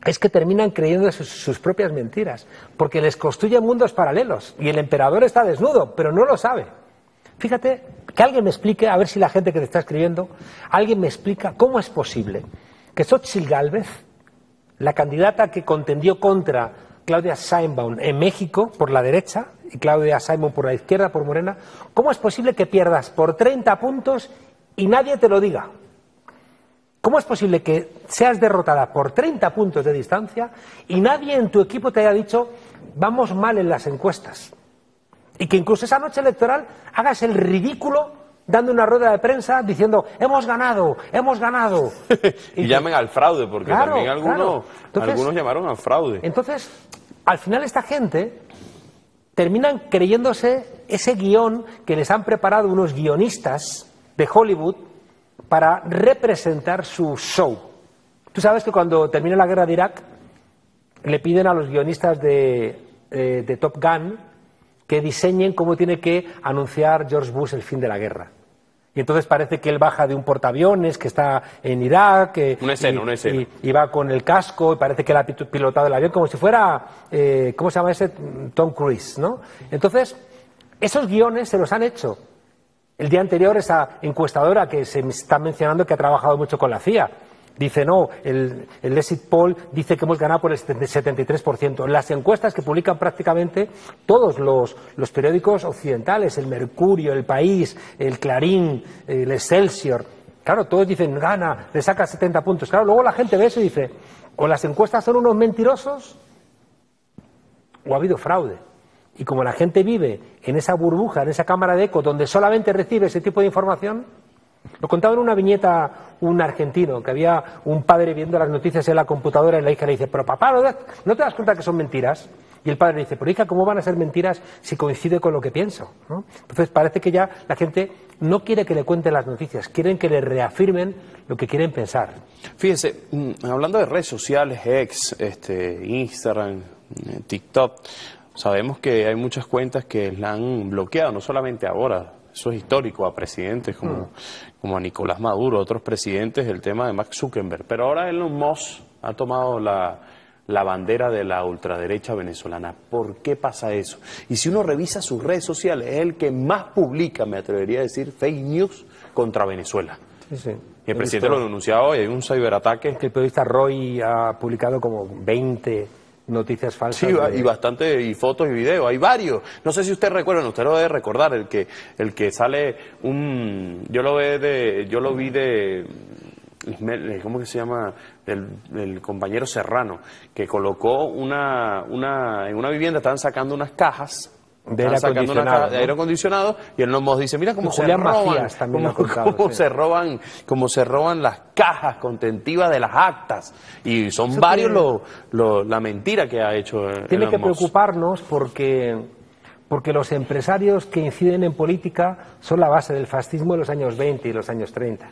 es que terminan creyendo sus, sus propias mentiras, porque les construyen mundos paralelos y el emperador está desnudo, pero no lo sabe. Fíjate, que alguien me explique, a ver si la gente que te está escribiendo, alguien me explica cómo es posible que Xochitl Gálvez, la candidata que contendió contra Claudia Sheinbaum en México por la derecha y Claudia Sheinbaum por la izquierda, por Morena, ¿cómo es posible que pierdas por 30 puntos y nadie te lo diga? ¿Cómo es posible que seas derrotada por 30 puntos de distancia y nadie en tu equipo te haya dicho vamos mal en las encuestas? Y que incluso esa noche electoral hagas el ridículo dando una rueda de prensa diciendo hemos ganado, hemos ganado. (laughs) Y llamen al fraude, porque Claro, también algunos, claro. Entonces- algunos llamaron al fraude. Entonces, al final esta gente terminan creyéndose ese guion que les han preparado unos guionistas de Hollywood para representar su show. Tú sabes que cuando termina la guerra de Irak, le piden a los guionistas de, eh, de Top Gun que diseñen cómo tiene que anunciar George Bush el fin de la guerra. Y entonces parece que él baja de un portaaviones que está en Irak. Una escena, y, una escena. y- y va con el casco y parece que él ha pilotado el avión como si fuera, eh, ¿cómo se llama ese? Tom Cruise, ¿no? Entonces, esos guiones se los han hecho. El día anterior, esa encuestadora que se está mencionando que ha trabajado mucho con la CIA, dice no, el, el exit poll dice que hemos ganado por el 73%. Las encuestas que publican prácticamente todos los, los periódicos occidentales, el Mercurio, el País, el Clarín, el Excelsior, claro, todos dicen gana, le saca 70 puntos. Claro, luego la gente ve eso y dice, o las encuestas son unos mentirosos o ha habido fraude. Y como la gente vive en esa burbuja, en esa cámara de eco, donde solamente recibe ese tipo de información, lo contaba en una viñeta un argentino, que había un padre viendo las noticias en la computadora y la hija le dice, pero papá, ¿no, das- ¿no te das cuenta que son mentiras? Y el padre le dice, pero hija, ¿cómo van a ser mentiras si coincide con lo que pienso? ¿no? Entonces parece que ya la gente no quiere que le cuenten las noticias, quieren que le reafirmen lo que quieren pensar. Fíjese, mm, hablando de redes sociales, ex, este, Instagram, eh, TikTok, sabemos que hay muchas cuentas que la han bloqueado, no solamente ahora, eso es histórico, a presidentes como, como a Nicolás Maduro, otros presidentes, el tema de Max Zuckerberg. Pero ahora Elon Musk ha tomado la, la bandera de la ultraderecha venezolana. ¿Por qué pasa eso? Y si uno revisa sus redes sociales, es el que más publica, me atrevería a decir, fake news contra Venezuela. Sí, sí. Y el presidente lo denunció hoy, hay un ciberataque. El periodista Roy ha publicado como 20 noticias falsas. Sí, de- y bastante, y fotos y videos, hay varios. No sé si usted recuerda, usted lo debe recordar, el que, el que sale un, yo lo ve de, yo lo vi de, ¿cómo que se llama? Del, del compañero Serrano, que colocó una, una, en una vivienda estaban sacando unas cajas. De aire acondicionado, de aire acondicionado y él nos dice, mira cómo se roban, Macías también cómo, contado, (laughs) cómo sí. se roban, cómo se roban las cajas contentivas de las actas. Y son Eso varios tiene- lo- lo- la mentira que ha hecho eh, Tiene que preocuparnos porque, porque los empresarios que inciden en política son la base del fascismo de los años 20 y los años 30.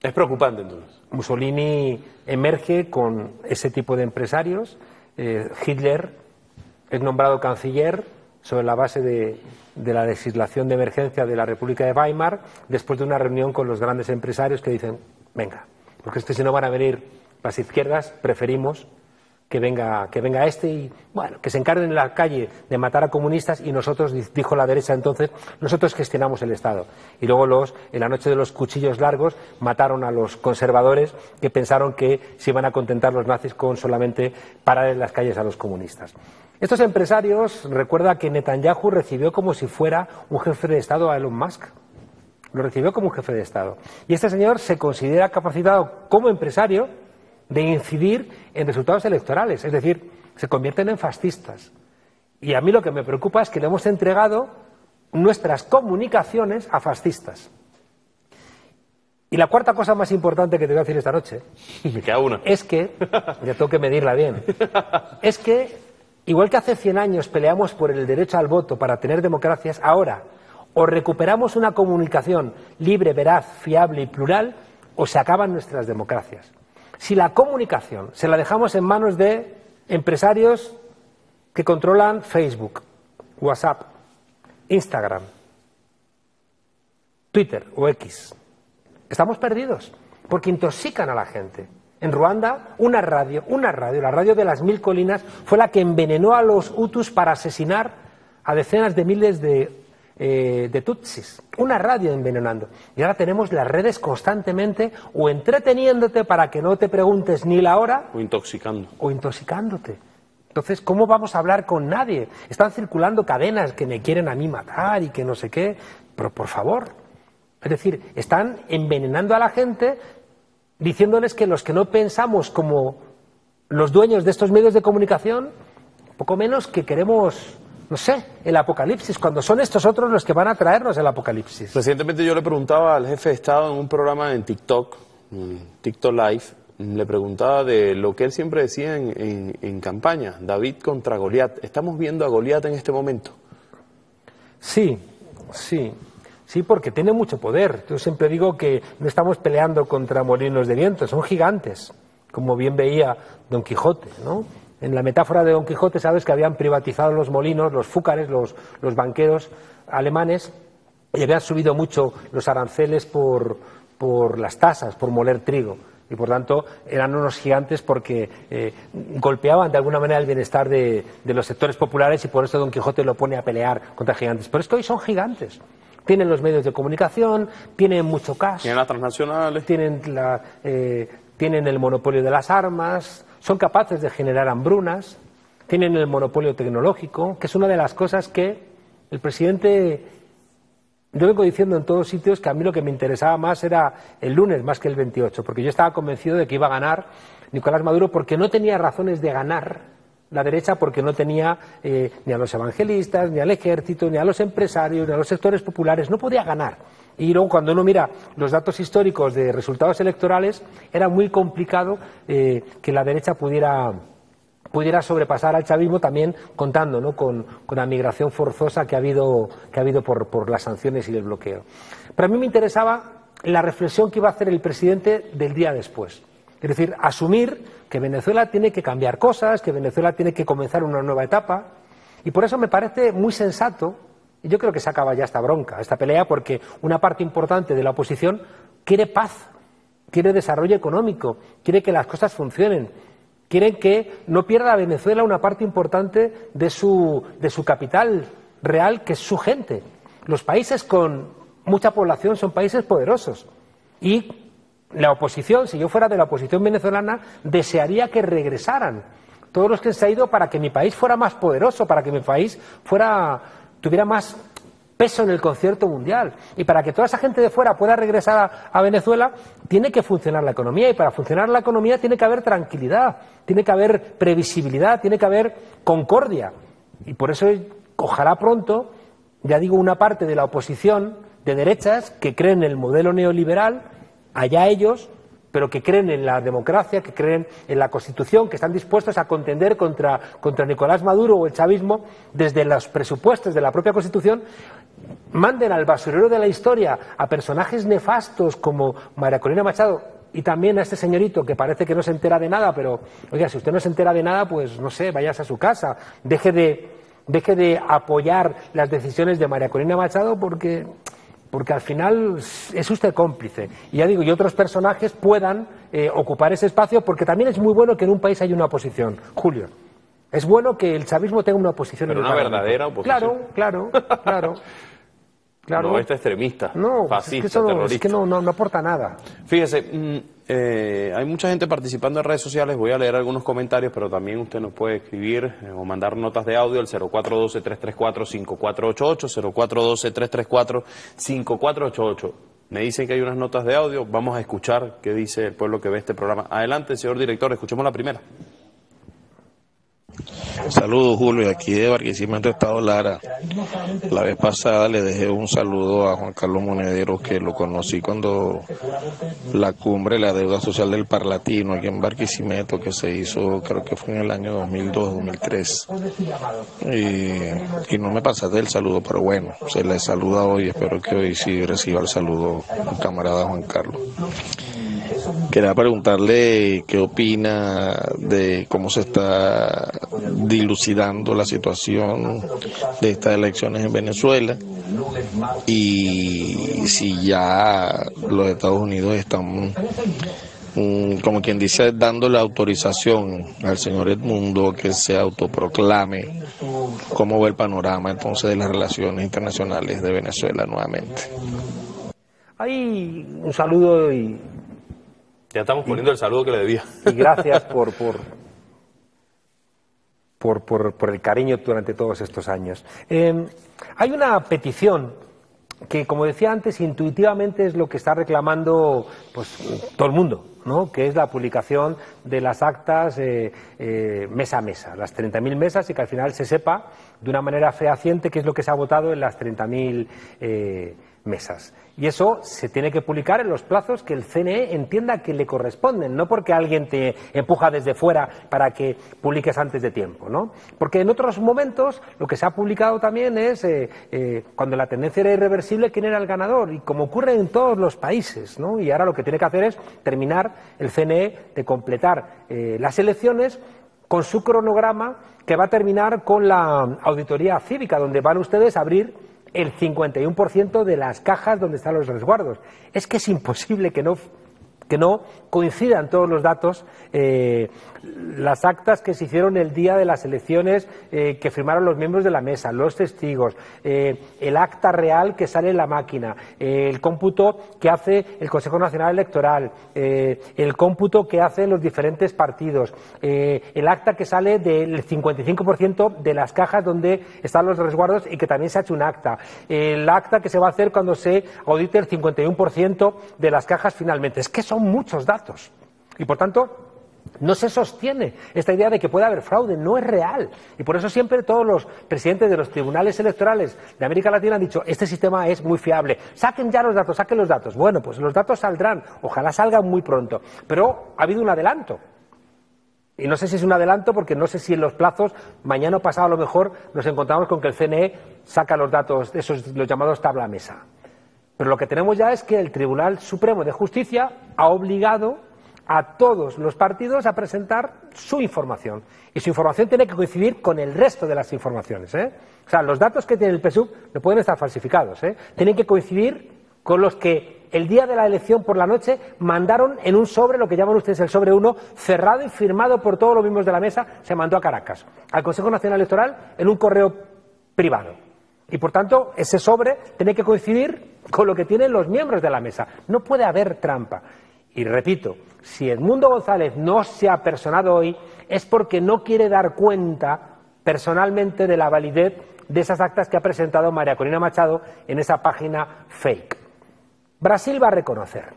Es preocupante entonces. Mussolini emerge con ese tipo de empresarios. eh, Hitler es nombrado canciller sobre la base de, la legislación de emergencia de la República de Weimar, después de una reunión con los grandes empresarios que dicen, venga, porque es que si no van a venir las izquierdas, preferimos que venga, que venga este y, bueno, que se encarguen en la calle de matar a comunistas y nosotros, di- dijo la derecha entonces, nosotros gestionamos el Estado. Y luego los, en la noche de los cuchillos largos, mataron a los conservadores que pensaron que se iban a contentar los nazis con solamente parar en las calles a los comunistas. Estos empresarios, recuerda que Netanyahu recibió como si fuera un jefe de Estado a Elon Musk. Lo recibió como un jefe de Estado. Y este señor se considera capacitado como empresario de incidir en resultados electorales, es decir, se convierten en fascistas. Y a mí lo que me preocupa es que le hemos entregado nuestras comunicaciones a fascistas. Y la cuarta cosa más importante que te voy a decir esta noche (laughs) Me queda una. es que, ya tengo que medirla bien, (laughs) es que, igual que hace 100 años peleamos por el derecho al voto para tener democracias, ahora o recuperamos una comunicación libre, veraz, fiable y plural, o se acaban nuestras democracias. Si la comunicación se la dejamos en manos de empresarios que controlan Facebook, WhatsApp, Instagram, Twitter o X, estamos perdidos, porque intoxican a la gente. En Ruanda, una radio, una radio, la radio de las mil colinas, fue la que envenenó a los Hutus para asesinar a decenas de miles de, eh, de Tutsis. Una radio envenenando. Y ahora tenemos las redes constantemente o entreteniéndote para que no te preguntes ni la hora O intoxicando. o intoxicándote. Entonces, ¿cómo vamos a hablar con nadie? Están circulando cadenas que me quieren a mí matar y que no sé qué. Pero por favor. Es decir, están envenenando a la gente diciéndoles que los que no pensamos como los dueños de estos medios de comunicación, poco menos que queremos, no sé, el apocalipsis, cuando son estos otros los que van a traernos el apocalipsis. Recientemente yo le preguntaba al jefe de Estado en un programa en TikTok, TikTok Live, le preguntaba de lo que él siempre decía en, en- en campaña, David contra Goliat. ¿Estamos viendo a Goliat en este momento? Sí, sí. Sí, porque tiene mucho poder. Yo siempre digo que no estamos peleando contra molinos de viento, son gigantes, como bien veía Don Quijote, ¿no? En la metáfora de Don Quijote, sabes que habían privatizado los molinos, los fúcares, los, los banqueros alemanes, y habían subido mucho los aranceles por, por las tasas, por moler trigo. Y por tanto eran unos gigantes porque eh, golpeaban de alguna manera el bienestar de, de los sectores populares y por eso Don Quijote lo pone a pelear contra gigantes. Pero es que hoy son gigantes. Tienen los medios de comunicación, tienen mucho cash, Tienen las transnacionales. tienen, la, eh, tienen el monopolio de las armas, son capaces de generar hambrunas, tienen el monopolio tecnológico, que es una de las cosas que el presidente yo vengo diciendo en todos sitios que a mí lo que me interesaba más era el lunes más que el 28, porque yo estaba convencido de que iba a ganar Nicolás Maduro porque no tenía razones de ganar la derecha, porque no tenía eh, ni a los evangelistas, ni al ejército, ni a los empresarios, ni a los sectores populares, no podía ganar. Y luego cuando uno mira los datos históricos de resultados electorales, era muy complicado eh, que la derecha pudiera pudiera sobrepasar al chavismo también contando ¿no? con, con la migración forzosa que ha habido, que ha habido por, por las sanciones y el bloqueo. Pero a mí me interesaba la reflexión que iba a hacer el presidente del día después. Es decir, asumir que Venezuela tiene que cambiar cosas, que Venezuela tiene que comenzar una nueva etapa. Y por eso me parece muy sensato, y yo creo que se acaba ya esta bronca, esta pelea, porque una parte importante de la oposición quiere paz, quiere desarrollo económico, quiere que las cosas funcionen, quieren que no pierda Venezuela una parte importante de su, de su capital real, que es su gente. Los países con mucha población son países poderosos. Y la oposición, si yo fuera de la oposición venezolana, desearía que regresaran todos los que se han ido para que mi país fuera más poderoso, para que mi país fuera, tuviera más peso en el concierto mundial. Y para que toda esa gente de fuera pueda regresar a, Venezuela, tiene que funcionar la economía. Y para funcionar la economía tiene que haber tranquilidad, tiene que haber previsibilidad, tiene que haber concordia. Y por eso, ojalá pronto, ya digo, una parte de la oposición de derechas que creen en el modelo neoliberal, allá ellos, pero que creen en la democracia, que creen en la Constitución, que están dispuestos a contender contra, contra Nicolás Maduro o el chavismo desde los presupuestos de la propia Constitución, manden al basurero de la historia a personajes nefastos como María Corina Machado y también a este señorito que parece que no se entera de nada, pero, oiga, si usted no se entera de nada, pues no sé, váyase a su casa, deje de, deje de apoyar las decisiones de María Corina Machado porque porque al final es usted cómplice. Y ya digo, y otros personajes puedan eh, ocupar ese espacio, porque también es muy bueno que en un país haya una oposición. Julio, es bueno que el chavismo tenga una oposición. Pero en el una Parlamento. verdadera oposición. Claro, claro, claro. (laughs) claro. No este extremista, No, fascista, es que, eso no- es terrorista. que no, no, no aporta nada. Fíjese, mm, eh, hay mucha gente participando en redes sociales, voy a leer algunos comentarios, pero también usted nos puede escribir eh, o mandar notas de audio al 0412-334-5488, 0412-334-5488. Me dicen que hay unas notas de audio, vamos a escuchar qué dice el pueblo que ve este programa. Adelante, señor director, escuchemos la primera. Saludos Julio, aquí de Barquisimeto, Estado Lara. La vez pasada le dejé un saludo a Juan Carlos Monedero, que lo conocí cuando la cumbre, la deuda social del Parlatino, aquí en Barquisimeto, que se hizo, creo que fue en el año 2002-2003. Y, y no me pasaste el saludo, pero bueno, se le saluda hoy, espero que hoy sí reciba el saludo camarada Juan Carlos. Quería preguntarle qué opina de cómo se está dilucidando la situación de estas elecciones en Venezuela y si ya los Estados Unidos están, mm, como quien dice, dando la autorización al señor Edmundo que se autoproclame cómo ve el panorama entonces de las relaciones internacionales de Venezuela nuevamente. Hay un saludo y, Ya estamos poniendo el saludo que le debía. y gracias por, por, por, por- el cariño durante todos estos años. Eh, hay una petición que, como decía antes, intuitivamente es lo que está reclamando pues, todo el mundo, ¿no? que es la publicación de las actas eh, eh, mesa a mesa, las 30.000 mesas y que al final se sepa de una manera fehaciente qué es lo que se ha votado en las 30.000 eh, mesas. Y eso se tiene que publicar en los plazos que el CNE entienda que le corresponden, no porque alguien te empuja desde fuera para que publiques antes de tiempo, ¿no? Porque en otros momentos lo que se ha publicado también es eh, eh, cuando la tendencia era irreversible quién era el ganador y como ocurre en todos los países, ¿no? Y ahora lo que tiene que hacer es terminar el CNE de completar eh, las elecciones con su cronograma que va a terminar con la auditoría cívica, donde van ustedes a abrir el 51% de las cajas donde están los resguardos. Es que es imposible que no, que no coincidan todos los datos, eh, las actas que se hicieron el día de las elecciones eh, que firmaron los miembros de la mesa, los testigos, eh, el acta real que sale en la máquina, el cómputo que hace el Consejo Nacional Electoral, el cómputo que hacen los diferentes partidos, el acta que sale del 55% de las cajas donde están los resguardos y que también se ha hecho un acta, el acta que se va a hacer cuando se audite el 51% de las cajas finalmente. Es que son muchos datos. Y por tanto, no se sostiene esta idea de que puede haber fraude, no es real. Y por eso siempre todos los presidentes de los tribunales electorales de América Latina han dicho, este sistema es muy fiable, saquen ya los datos, saquen los datos. Bueno, pues los datos saldrán, ojalá salgan muy pronto. Pero ha habido un adelanto. Y no sé si es un adelanto porque no sé si en los plazos, mañana o pasado a lo mejor, nos encontramos con que el CNE saca los datos, esos los llamados tabla mesa. Pero lo que tenemos ya es que el Tribunal Supremo de Justicia ha obligado a todos los partidos a presentar su información. Y su información tiene que coincidir con el resto de las informaciones. ¿eh? O sea, los datos que tiene el PSUV no pueden estar falsificados. ¿eh? Tienen que coincidir con los que el día de la elección por la noche mandaron en un sobre, lo que llaman ustedes el sobre 1, cerrado y firmado por todos los miembros de la mesa, se mandó a Caracas, al Consejo Nacional Electoral, en un correo privado. Y por tanto, ese sobre tiene que coincidir con lo que tienen los miembros de la mesa. No puede haber trampa. Y repito, si Edmundo González no se ha personado hoy es porque no quiere dar cuenta personalmente de la validez de esas actas que ha presentado María Corina Machado en esa página fake. Brasil va a reconocer,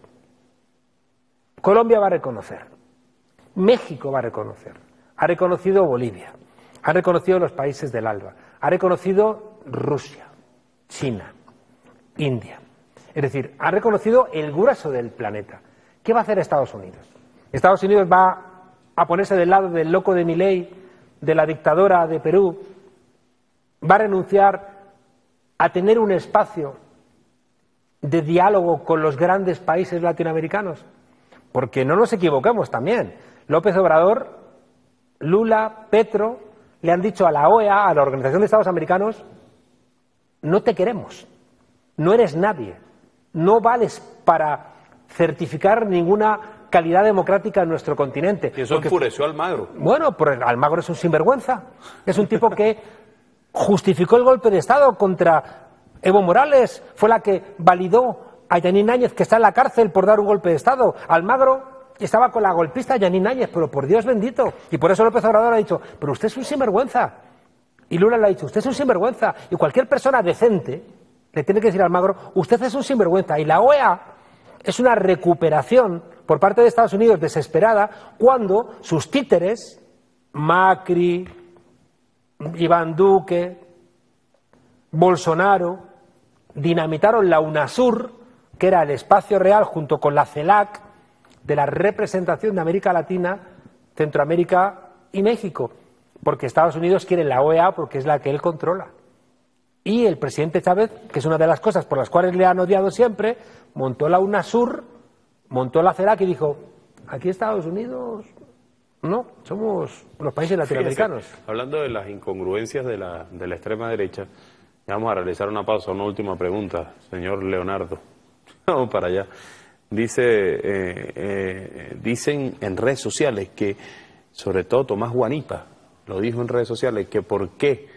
Colombia va a reconocer, México va a reconocer, ha reconocido Bolivia, ha reconocido los países del ALBA, ha reconocido Rusia, China, India. Es decir, ha reconocido el grueso del planeta. ¿Qué va a hacer Estados Unidos? Estados Unidos va a ponerse del lado del loco de Milei, de la dictadora de Perú, va a renunciar a tener un espacio de diálogo con los grandes países latinoamericanos. Porque no nos equivoquemos también. López Obrador, Lula, Petro le han dicho a la OEA, a la Organización de Estados Americanos, no te queremos, no eres nadie, no vales para certificar ninguna calidad democrática en nuestro continente. Y eso Porque- enfureció a Almagro. bueno, pues Almagro es un sinvergüenza. Es un tipo que justificó el golpe de Estado contra Evo Morales. Fue la que validó a Yanín Áñez, que está en la cárcel por dar un golpe de Estado. Almagro estaba con la golpista Yanín Áñez, pero por Dios bendito. Y por eso López Obrador ha dicho, pero usted es un sinvergüenza. Y Lula le ha dicho, usted es un sinvergüenza. Y cualquier persona decente le tiene que decir a Almagro, usted es un sinvergüenza. Y la OEA es una recuperación por parte de Estados Unidos desesperada cuando sus títeres, Macri, Iván Duque, Bolsonaro, dinamitaron la UNASUR, que era el espacio real junto con la CELAC de la representación de América Latina, Centroamérica y México, porque Estados Unidos quiere la OEA porque es la que él controla. Y el presidente Chávez, que es una de las cosas por las cuales le han odiado siempre, montó la UNASUR, montó la CELAC y dijo, aquí Estados Unidos, no, somos los países latinoamericanos. Hablando de las incongruencias de la, de la extrema derecha, vamos a realizar una pausa, una última pregunta, señor Leonardo. (laughs) Vamos para allá. Dice, eh, eh, dicen en redes sociales que, sobre todo Tomás Guanipa, lo dijo en redes sociales, que por qué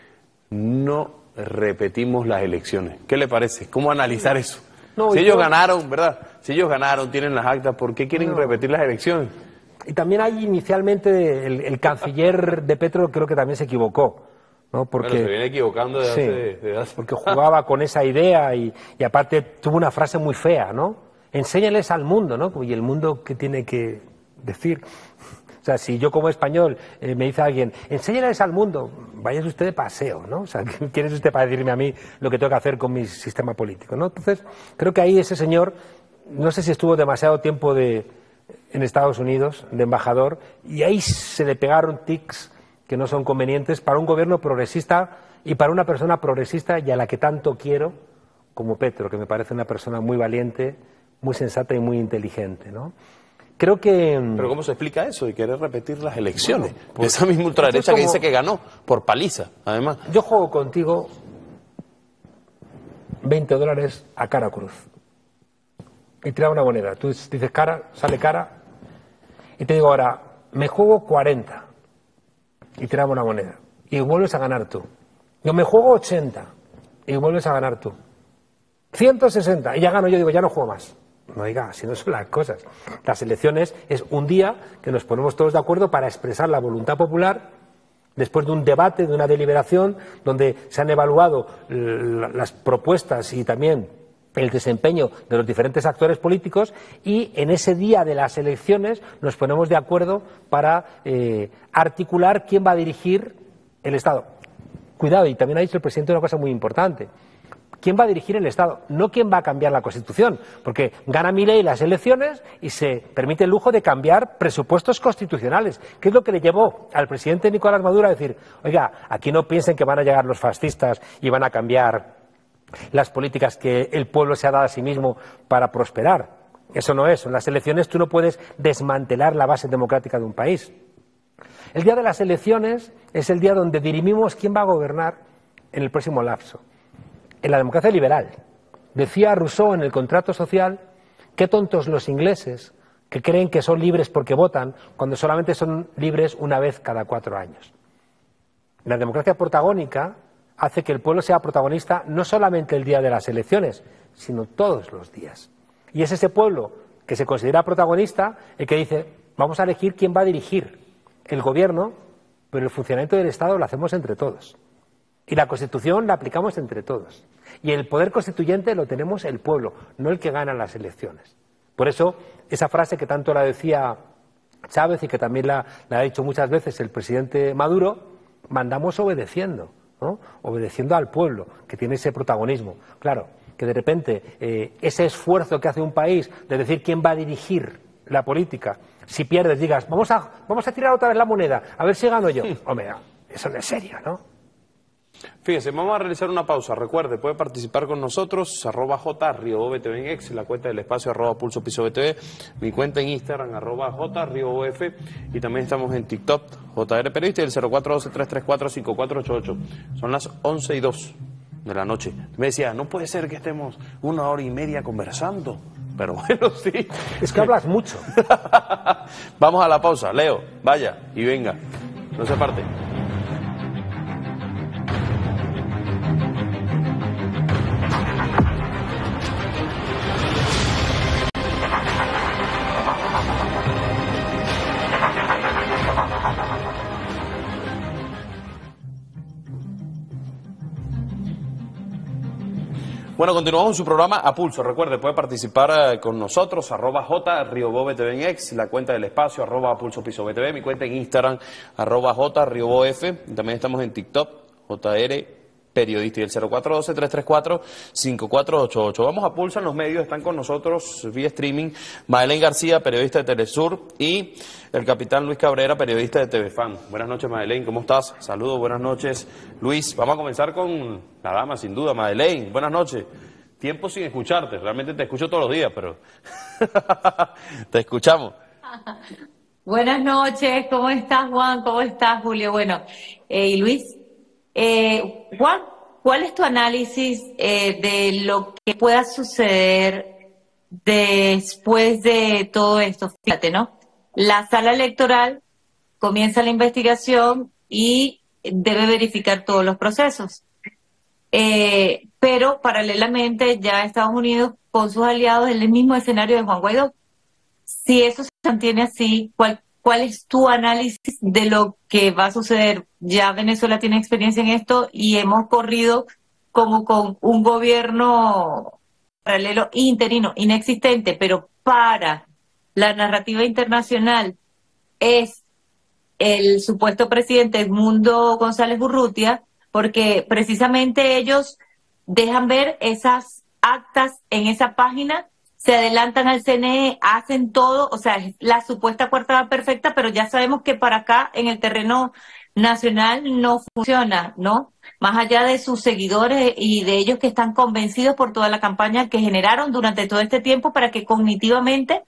no repetimos las elecciones. ¿Qué le parece? ¿Cómo analizar eso? No, si ellos yo- ganaron, ¿verdad? Si ellos ganaron, tienen las actas, ¿por qué quieren No. repetir las elecciones? Y también hay inicialmente el, el canciller de Petro creo que también se equivocó, ¿no? Porque Bueno, se viene equivocando desde Sí, hace- desde hace- porque jugaba con esa idea y, y aparte tuvo una frase muy fea, ¿no? Enséñales al mundo, ¿no? Y el mundo qué tiene que decir. Si yo como español eh, me dice alguien, enséñales al mundo, vaya usted de paseo, ¿no? O sea, (laughs) ¿quién es usted para decirme a mí lo que tengo que hacer con mi sistema político, ¿no? Entonces, creo que ahí ese señor, no sé si estuvo demasiado tiempo de, en Estados Unidos, de embajador, y ahí se le pegaron tics que no son convenientes para un gobierno progresista y para una persona progresista y a la que tanto quiero, como Petro, que me parece una persona muy valiente, muy sensata y muy inteligente, ¿no? Creo que... Pero ¿cómo se explica eso y querer repetir las elecciones? Bueno, pues, Esa misma ultraderecha que dice que ganó por paliza, además. Yo juego contigo 20 dólares a cara cruz. Y da una moneda. Tú dices cara, sale cara. Y te digo ahora, me juego 40. Y da una moneda. Y vuelves a ganar tú. Yo me juego 80. Y vuelves a ganar tú. 160. Y ya gano yo, digo, ya no juego más. No diga, así no son las cosas. Las elecciones es un día que nos ponemos todos de acuerdo para expresar la voluntad popular después de un debate, de una deliberación, donde se han evaluado las propuestas y también el desempeño de los diferentes actores políticos y en ese día de las elecciones nos ponemos de acuerdo para eh, articular quién va a dirigir el Estado. Cuidado, y también ha dicho el presidente una cosa muy importante. ¿Quién va a dirigir el Estado? No quién va a cambiar la Constitución, porque gana Milei las elecciones y se permite el lujo de cambiar presupuestos constitucionales, que es lo que le llevó al presidente Nicolás Maduro a decir, oiga, aquí no piensen que van a llegar los fascistas y van a cambiar las políticas que el pueblo se ha dado a sí mismo para prosperar. Eso no es. En las elecciones tú no puedes desmantelar la base democrática de un país. El día de las elecciones es el día donde dirimimos quién va a gobernar en el próximo lapso. En la democracia liberal, decía Rousseau en el contrato social, qué tontos los ingleses que creen que son libres porque votan cuando solamente son libres una vez cada cuatro años. La democracia protagónica hace que el pueblo sea protagonista no solamente el día de las elecciones, sino todos los días. Y es ese pueblo que se considera protagonista el que dice, vamos a elegir quién va a dirigir el gobierno, pero el funcionamiento del Estado lo hacemos entre todos. Y la Constitución la aplicamos entre todos. Y el poder constituyente lo tenemos el pueblo, no el que gana las elecciones. Por eso, esa frase que tanto la decía Chávez y que también la, la ha dicho muchas veces el presidente Maduro, mandamos obedeciendo, ¿no? obedeciendo al pueblo, que tiene ese protagonismo. Claro, que de repente eh, ese esfuerzo que hace un país de decir quién va a dirigir la política, si pierdes digas, vamos a, vamos a tirar otra vez la moneda, a ver si gano yo. (laughs) Hombre, eso no es serio, ¿no? Fíjese, vamos a realizar una pausa. Recuerde, puede participar con nosotros, arroba J, Río BTV en la cuenta del espacio, arroba Pulso Piso BTV, mi cuenta en Instagram, arroba J, Río OF, y también estamos en TikTok, JR Periodista, y el 0412-334-5488. Son las 11 y 2 de la noche. Me decía, no puede ser que estemos una hora y media conversando. Pero (laughs) bueno, sí. Es que hablas mucho. (laughs) Vamos a la pausa. Leo, vaya y venga. No se parte. Bueno, continuamos su programa a pulso. Recuerde, puede participar eh, con nosotros, arroba J, Río Bo BTV la cuenta del espacio, arroba Pulso Piso BTV, mi cuenta en Instagram, arroba J, Río Bo F, también estamos en TikTok, JR Periodista, y el 0412-334-5488. Vamos a pulso en los medios, están con nosotros vía streaming, Madeleine García, periodista de Telesur, y el capitán Luis Cabrera, periodista de TVFan. Buenas noches, Madeleine, ¿cómo estás? Saludos, buenas noches, Luis. Vamos a comenzar con la dama, sin duda, Madeleine. Buenas noches. Tiempo sin escucharte, realmente te escucho todos los días, pero (laughs) te escuchamos. Buenas noches, ¿cómo estás Juan? ¿Cómo estás Julio? Bueno, eh, y Luis, eh, Juan, ¿cuál es tu análisis eh, de lo que pueda suceder después de todo esto? Fíjate, ¿no? La sala electoral comienza la investigación y debe verificar todos los procesos. Eh, pero paralelamente ya Estados Unidos con sus aliados en el mismo escenario de Juan Guaidó. Si eso se mantiene así, ¿cuál, ¿cuál es tu análisis de lo que va a suceder? Ya Venezuela tiene experiencia en esto y hemos corrido como con un gobierno paralelo interino, inexistente, pero para la narrativa internacional es el supuesto presidente Edmundo González Urrutia, porque precisamente ellos dejan ver esas actas en esa página, se adelantan al CNE, hacen todo, o sea, la supuesta cuarta perfecta, pero ya sabemos que para acá en el terreno nacional no funciona, ¿no? Más allá de sus seguidores y de ellos que están convencidos por toda la campaña que generaron durante todo este tiempo para que cognitivamente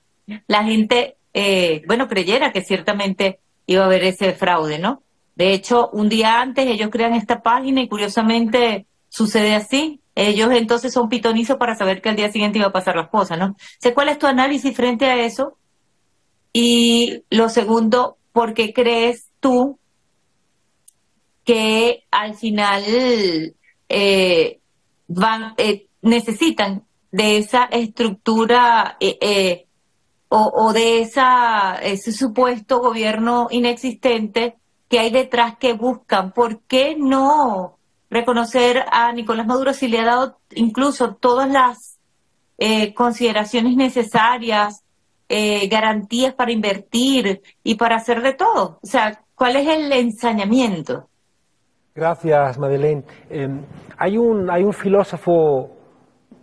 la gente, eh, bueno, creyera que ciertamente iba a haber ese fraude, ¿no? De hecho, un día antes ellos crean esta página y curiosamente sucede así. Ellos entonces son pitonizos para saber que al día siguiente iba a pasar las cosas, ¿no? Cuál es tu análisis frente a eso. Y lo segundo, ¿por qué crees tú que al final eh, van eh, necesitan de esa estructura eh, eh, o, o, de esa ese supuesto gobierno inexistente que hay detrás que buscan. ¿Por qué no reconocer a Nicolás Maduro si le ha dado incluso todas las eh, consideraciones necesarias, garantías para invertir y para hacer de todo? O sea, ¿cuál es el ensañamiento? Gracias, Madeleine. Eh, hay, un, hay un filósofo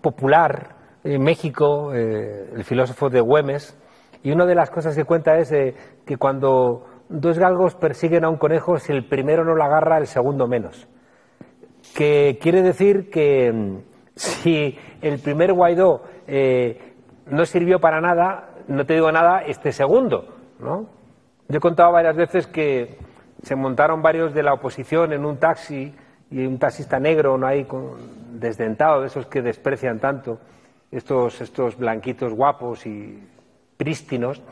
popular en México, eh, el filósofo de Güemes, y una de las cosas que cuenta es eh, que cuando dos galgos persiguen a un conejo, si el primero no lo agarra, el segundo menos. Que quiere decir que mm, (laughs) si el primer Guaidó no sirvió para nada, no te digo nada, este segundo, ¿no? Yo he contado varias veces que se montaron varios de la oposición en un taxi y un taxista negro, no hay desdentado, de esos que desprecian tanto, estos, estos blanquitos guapos y prístinos,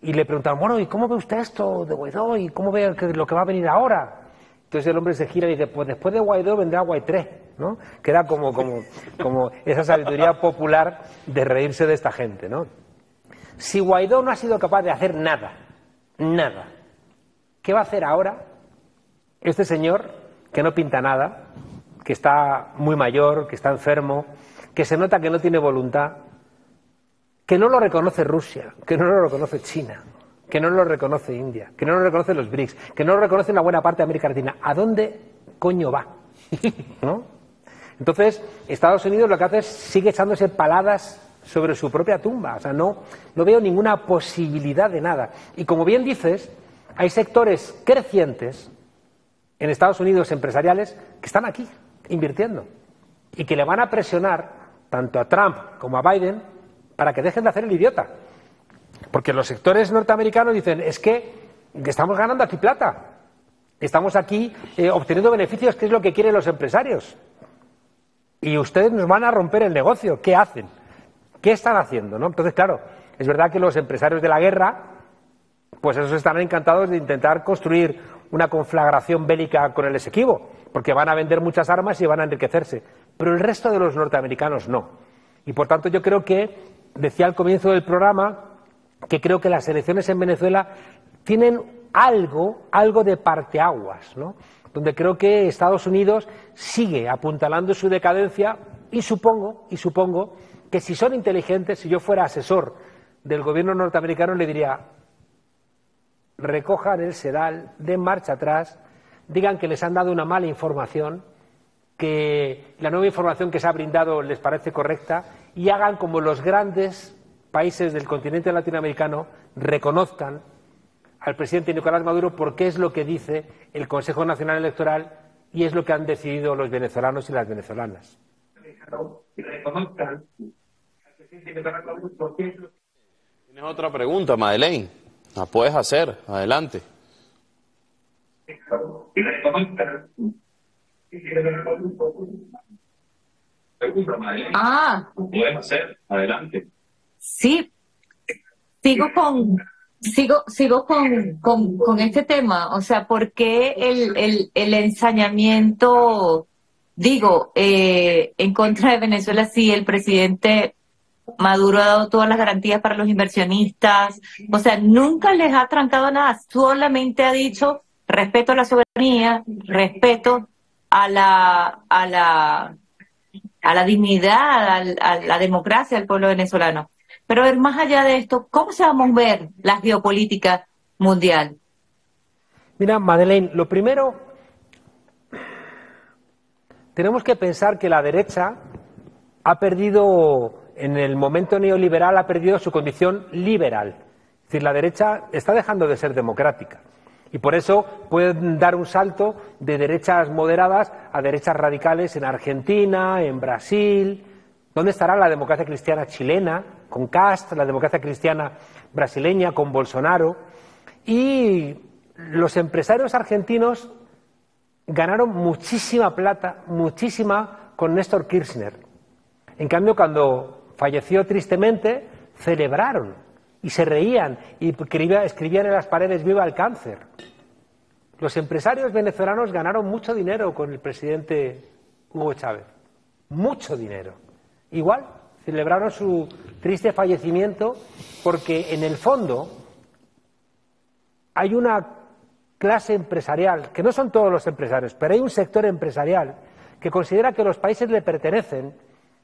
y le preguntaron, bueno, ¿y cómo ve usted esto de Guaidó? ¿Y cómo ve lo que va a venir ahora? Entonces el hombre se gira y dice, pues después de Guaidó vendrá Guaitré, ¿no? Que era como, como, como esa sabiduría popular de reírse de esta gente, ¿no? Si Guaidó no ha sido capaz de hacer nada, nada, ¿Qué va a hacer ahora este señor que no pinta nada, que está muy mayor, que está enfermo, que se nota que no tiene voluntad, que no lo reconoce Rusia, que no lo reconoce China, que no lo reconoce India, que no lo reconoce los BRICS, que no lo reconoce una buena parte de América Latina? ¿A dónde coño va? (laughs) ¿No? Entonces, Estados Unidos lo que hace es sigue echándose paladas sobre su propia tumba. O sea, no, no veo ninguna posibilidad de nada. Y como bien dices, hay sectores crecientes en Estados Unidos empresariales que están aquí invirtiendo y que le van a presionar tanto a Trump como a Biden para que dejen de hacer el idiota. Porque los sectores norteamericanos dicen, es que estamos ganando aquí plata, estamos aquí eh, obteniendo beneficios, que es lo que quieren los empresarios. Y ustedes nos van a romper el negocio. ¿Qué hacen? ¿Qué están haciendo? ¿no? Entonces, claro, es verdad que los empresarios de la guerra pues esos estarán encantados de intentar construir una conflagración bélica con el Esequibo, porque van a vender muchas armas y van a enriquecerse. Pero el resto de los norteamericanos no. Y por tanto yo creo que, decía al comienzo del programa, que creo que las elecciones en Venezuela tienen algo, algo de parteaguas, ¿no? donde creo que Estados Unidos sigue apuntalando su decadencia y supongo, y supongo que si son inteligentes, si yo fuera asesor del gobierno norteamericano, le diría, recojan el sedal, den marcha atrás, digan que les han dado una mala información, que la nueva información que se ha brindado les parece correcta y hagan como los grandes países del continente latinoamericano reconozcan al presidente Nicolás Maduro porque es lo que dice el Consejo Nacional Electoral y es lo que han decidido los venezolanos y las venezolanas. ¿Tienes otra pregunta, Madeleine? La puedes hacer, adelante. Ah. Puedes hacer, adelante. Sí, sigo con, sigo, sigo con, con, este tema. O sea, ¿por qué el, el, el ensañamiento, digo, eh, en contra de Venezuela si el presidente Maduro ha dado todas las garantías para los inversionistas, o sea, nunca les ha trancado nada, solamente ha dicho respeto a la soberanía, respeto a la, a la, a la dignidad, a, la democracia del pueblo venezolano. Pero ver más allá de esto, ¿cómo se va a mover la geopolítica mundial? Mira, Madeleine, lo primero, tenemos que pensar que la derecha ha perdido, en el momento neoliberal, ha perdido su condición liberal. Es decir, la derecha está dejando de ser democrática. Y por eso pueden dar un salto de derechas moderadas a derechas radicales en Argentina, en Brasil. ¿Dónde estará la democracia cristiana chilena con Cast, la democracia cristiana brasileña con Bolsonaro? Y los empresarios argentinos ganaron muchísima plata, muchísima con Néstor Kirchner. En cambio, cuando falleció tristemente, celebraron y se reían y escribían en las paredes viva el cáncer. Los empresarios venezolanos ganaron mucho dinero con el presidente Hugo Chávez, mucho dinero. Igual, celebraron su triste fallecimiento porque en el fondo hay una clase empresarial, que no son todos los empresarios, pero hay un sector empresarial que considera que los países le pertenecen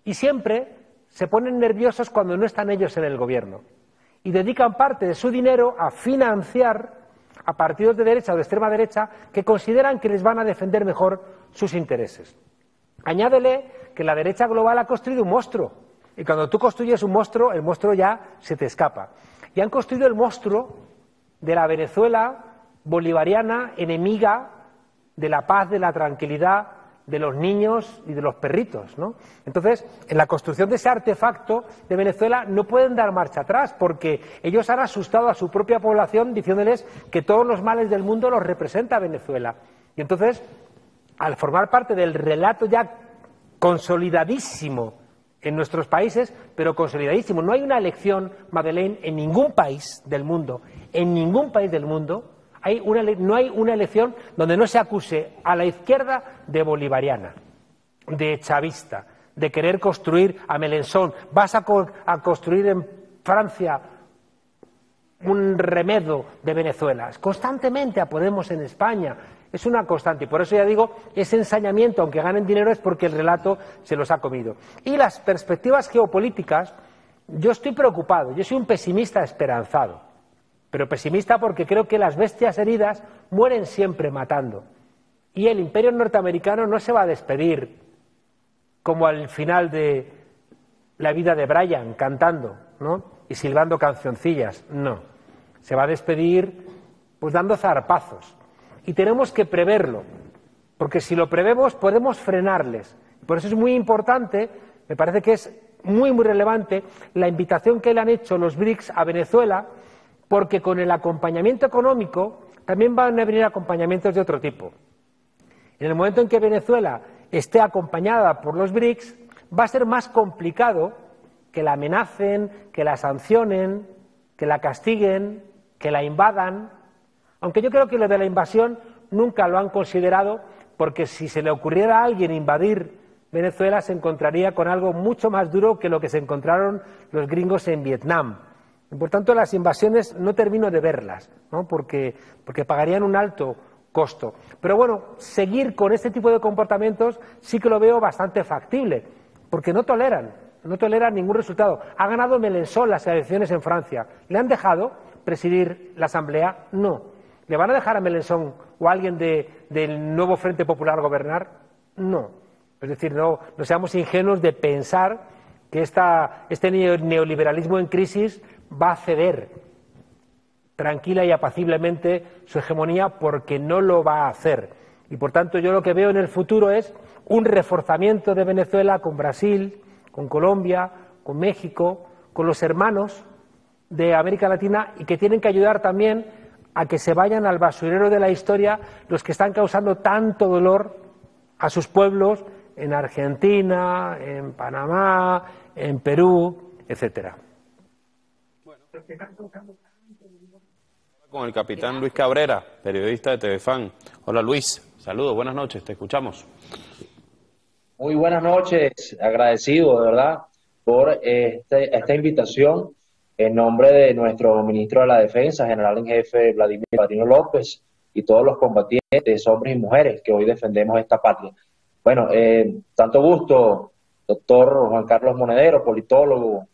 y siempre se ponen nerviosos cuando no están ellos en el gobierno y dedican parte de su dinero a financiar a partidos de derecha o de extrema derecha que consideran que les van a defender mejor sus intereses. Añádele que la derecha global ha construido un monstruo y cuando tú construyes un monstruo, el monstruo ya se te escapa. Y han construido el monstruo de la Venezuela bolivariana, enemiga de la paz, de la tranquilidad, de los niños y de los perritos. ¿no? Entonces, en la construcción de ese artefacto de Venezuela no pueden dar marcha atrás porque ellos han asustado a su propia población diciéndoles que todos los males del mundo los representa Venezuela. Y entonces, al formar parte del relato ya consolidadísimo en nuestros países, pero consolidadísimo, no hay una elección, Madeleine, en ningún país del mundo, en ningún país del mundo, no hay una elección donde no se acuse a la izquierda de bolivariana, de chavista, de querer construir a Melenchon. Vas a, construir en Francia un remedo de Venezuela. Constantemente a Podemos en España. Es una constante. Y por eso ya digo, ese ensañamiento, aunque ganen dinero, es porque el relato se los ha comido. Y las perspectivas geopolíticas, yo estoy preocupado. Yo soy un pesimista esperanzado pero pesimista porque creo que las bestias heridas mueren siempre matando. Y el imperio norteamericano no se va a despedir como al final de la vida de Brian cantando ¿no? y silbando cancioncillas, no. Se va a despedir pues dando zarpazos. Y tenemos que preverlo, porque si lo prevemos podemos frenarles. Por eso es muy importante, me parece que es muy, muy relevante la invitación que le han hecho los BRICS a Venezuela porque con el acompañamiento económico también van a venir acompañamientos de otro tipo. En el momento en que Venezuela esté acompañada por los BRICS, va a ser más complicado que la amenacen, que la sancionen, que la castiguen, que la invadan, aunque yo creo que lo de la invasión nunca lo han considerado, porque si se le ocurriera a alguien invadir Venezuela se encontraría con algo mucho más duro que lo que se encontraron los gringos en Vietnam por tanto, las invasiones no termino de verlas, porque pagarían un alto costo. Pero bueno, seguir con este tipo de comportamientos sí que lo veo bastante factible, porque no toleran, no toleran ningún resultado. Ha ganado Melenchon las elecciones en Francia. ¿Le han dejado presidir la Asamblea? No. ¿Le van a dejar a Melenchon o a alguien del nuevo Frente Popular gobernar? No. Es decir, no, no seamos ingenuos de pensar que este neoliberalismo en crisis va a ceder tranquila y apaciblemente su hegemonía porque no lo va a hacer. Y por tanto yo lo que veo en el futuro es un reforzamiento de Venezuela con Brasil, con Colombia, con México, con los hermanos de América Latina y que tienen que ayudar también a que se vayan al basurero de la historia los que están causando tanto dolor a sus pueblos en Argentina, en Panamá, en Perú, etcétera. Con el capitán Luis Cabrera, periodista de TVFAN. Hola Luis, saludos, buenas noches, te escuchamos. Muy buenas noches, agradecido de verdad por este, esta invitación en nombre de nuestro ministro de la Defensa, general en jefe Vladimir Patino López y todos los combatientes, hombres y mujeres que hoy defendemos esta patria. Bueno, eh, tanto gusto, doctor Juan Carlos Monedero, politólogo,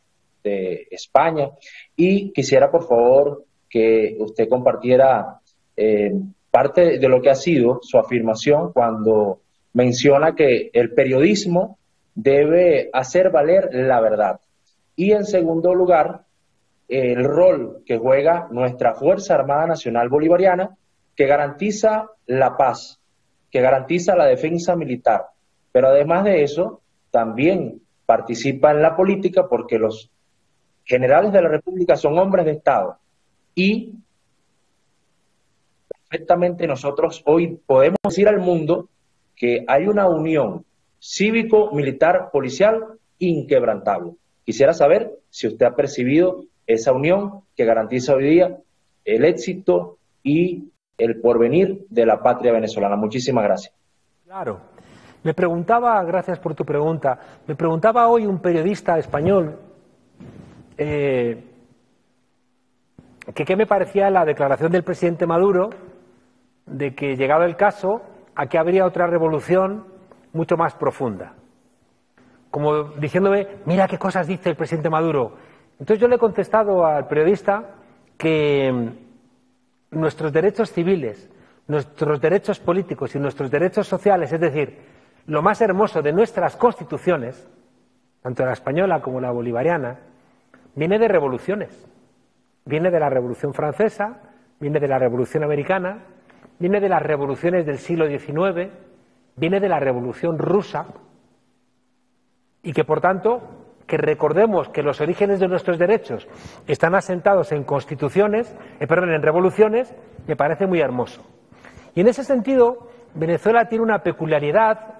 de España. Y quisiera, por favor, que usted compartiera eh, parte de lo que ha sido su afirmación cuando menciona que el periodismo debe hacer valer la verdad. Y en segundo lugar, el rol que juega nuestra Fuerza Armada Nacional Bolivariana, que garantiza la paz, que garantiza la defensa militar. Pero además de eso, también participa en la política porque los generales de la República son hombres de Estado y perfectamente nosotros hoy podemos decir al mundo que hay una unión cívico, militar, inquebrantable. Quisiera saber si usted ha percibido esa unión que garantiza hoy día el éxito y el porvenir de la patria venezolana. Muchísimas gracias. Claro. Me preguntaba, gracias por tu pregunta, me preguntaba hoy un periodista español eh, que qué me parecía la declaración del presidente Maduro de que llegado el caso, aquí habría otra revolución mucho más profunda. Como diciéndome, mira qué cosas dice el presidente Maduro. Entonces yo le he contestado al periodista que mm, nuestros derechos civiles, nuestros derechos políticos y nuestros derechos sociales, es decir, lo más hermoso de nuestras constituciones, tanto la española como la bolivariana, viene de revoluciones. Viene de la Revolución Francesa, viene de la Revolución Americana, viene de las revoluciones del siglo XIX, viene de la Revolución Rusa, y que por tanto que recordemos que los orígenes de nuestros derechos están asentados en constituciones, eh, perdón, en revoluciones, me parece muy hermoso. Y en ese sentido, Venezuela tiene una peculiaridad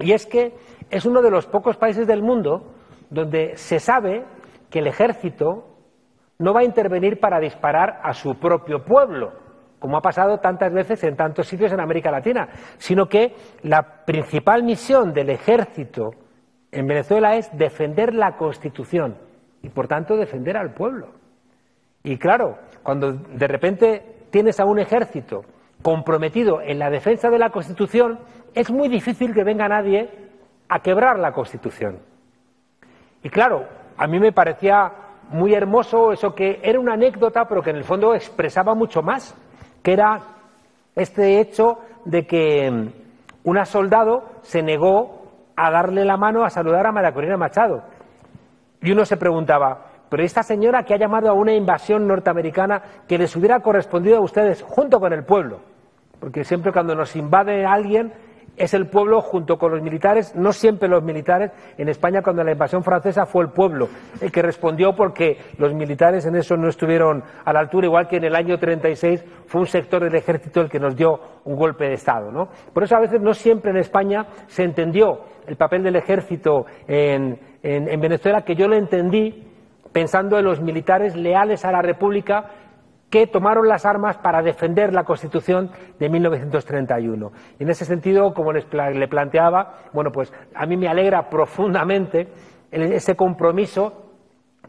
y es que es uno de los pocos países del mundo donde se sabe que el ejército no va a intervenir para disparar a su propio pueblo, como ha pasado tantas veces en tantos sitios en América Latina, sino que la principal misión del ejército en Venezuela es defender la Constitución y, por tanto, defender al pueblo. Y claro, cuando de repente tienes a un ejército comprometido en la defensa de la Constitución, es muy difícil que venga nadie a quebrar la Constitución. Y claro, a mí me parecía muy hermoso eso que era una anécdota, pero que en el fondo expresaba mucho más, que era este hecho de que mm, una soldado se negó a darle la mano a saludar a María Corina Machado. Y uno se preguntaba, pero esta señora que ha llamado a una invasión norteamericana que les hubiera correspondido a ustedes junto con el pueblo, porque siempre cuando nos invade alguien es el pueblo junto con los militares, no siempre los militares. En España, cuando la invasión francesa fue el pueblo el que respondió porque los militares en eso no estuvieron a la altura, igual que en el año 36 fue un sector del ejército el que nos dio un golpe de Estado. ¿no? Por eso a veces no siempre en España se entendió el papel del ejército en, en Venezuela, que yo lo entendí pensando en los militares leales a la República que tomaron las armas para defender la Constitución de 1931. Y en ese sentido, como les le planteaba, bueno, pues a mí me alegra profundamente ese compromiso,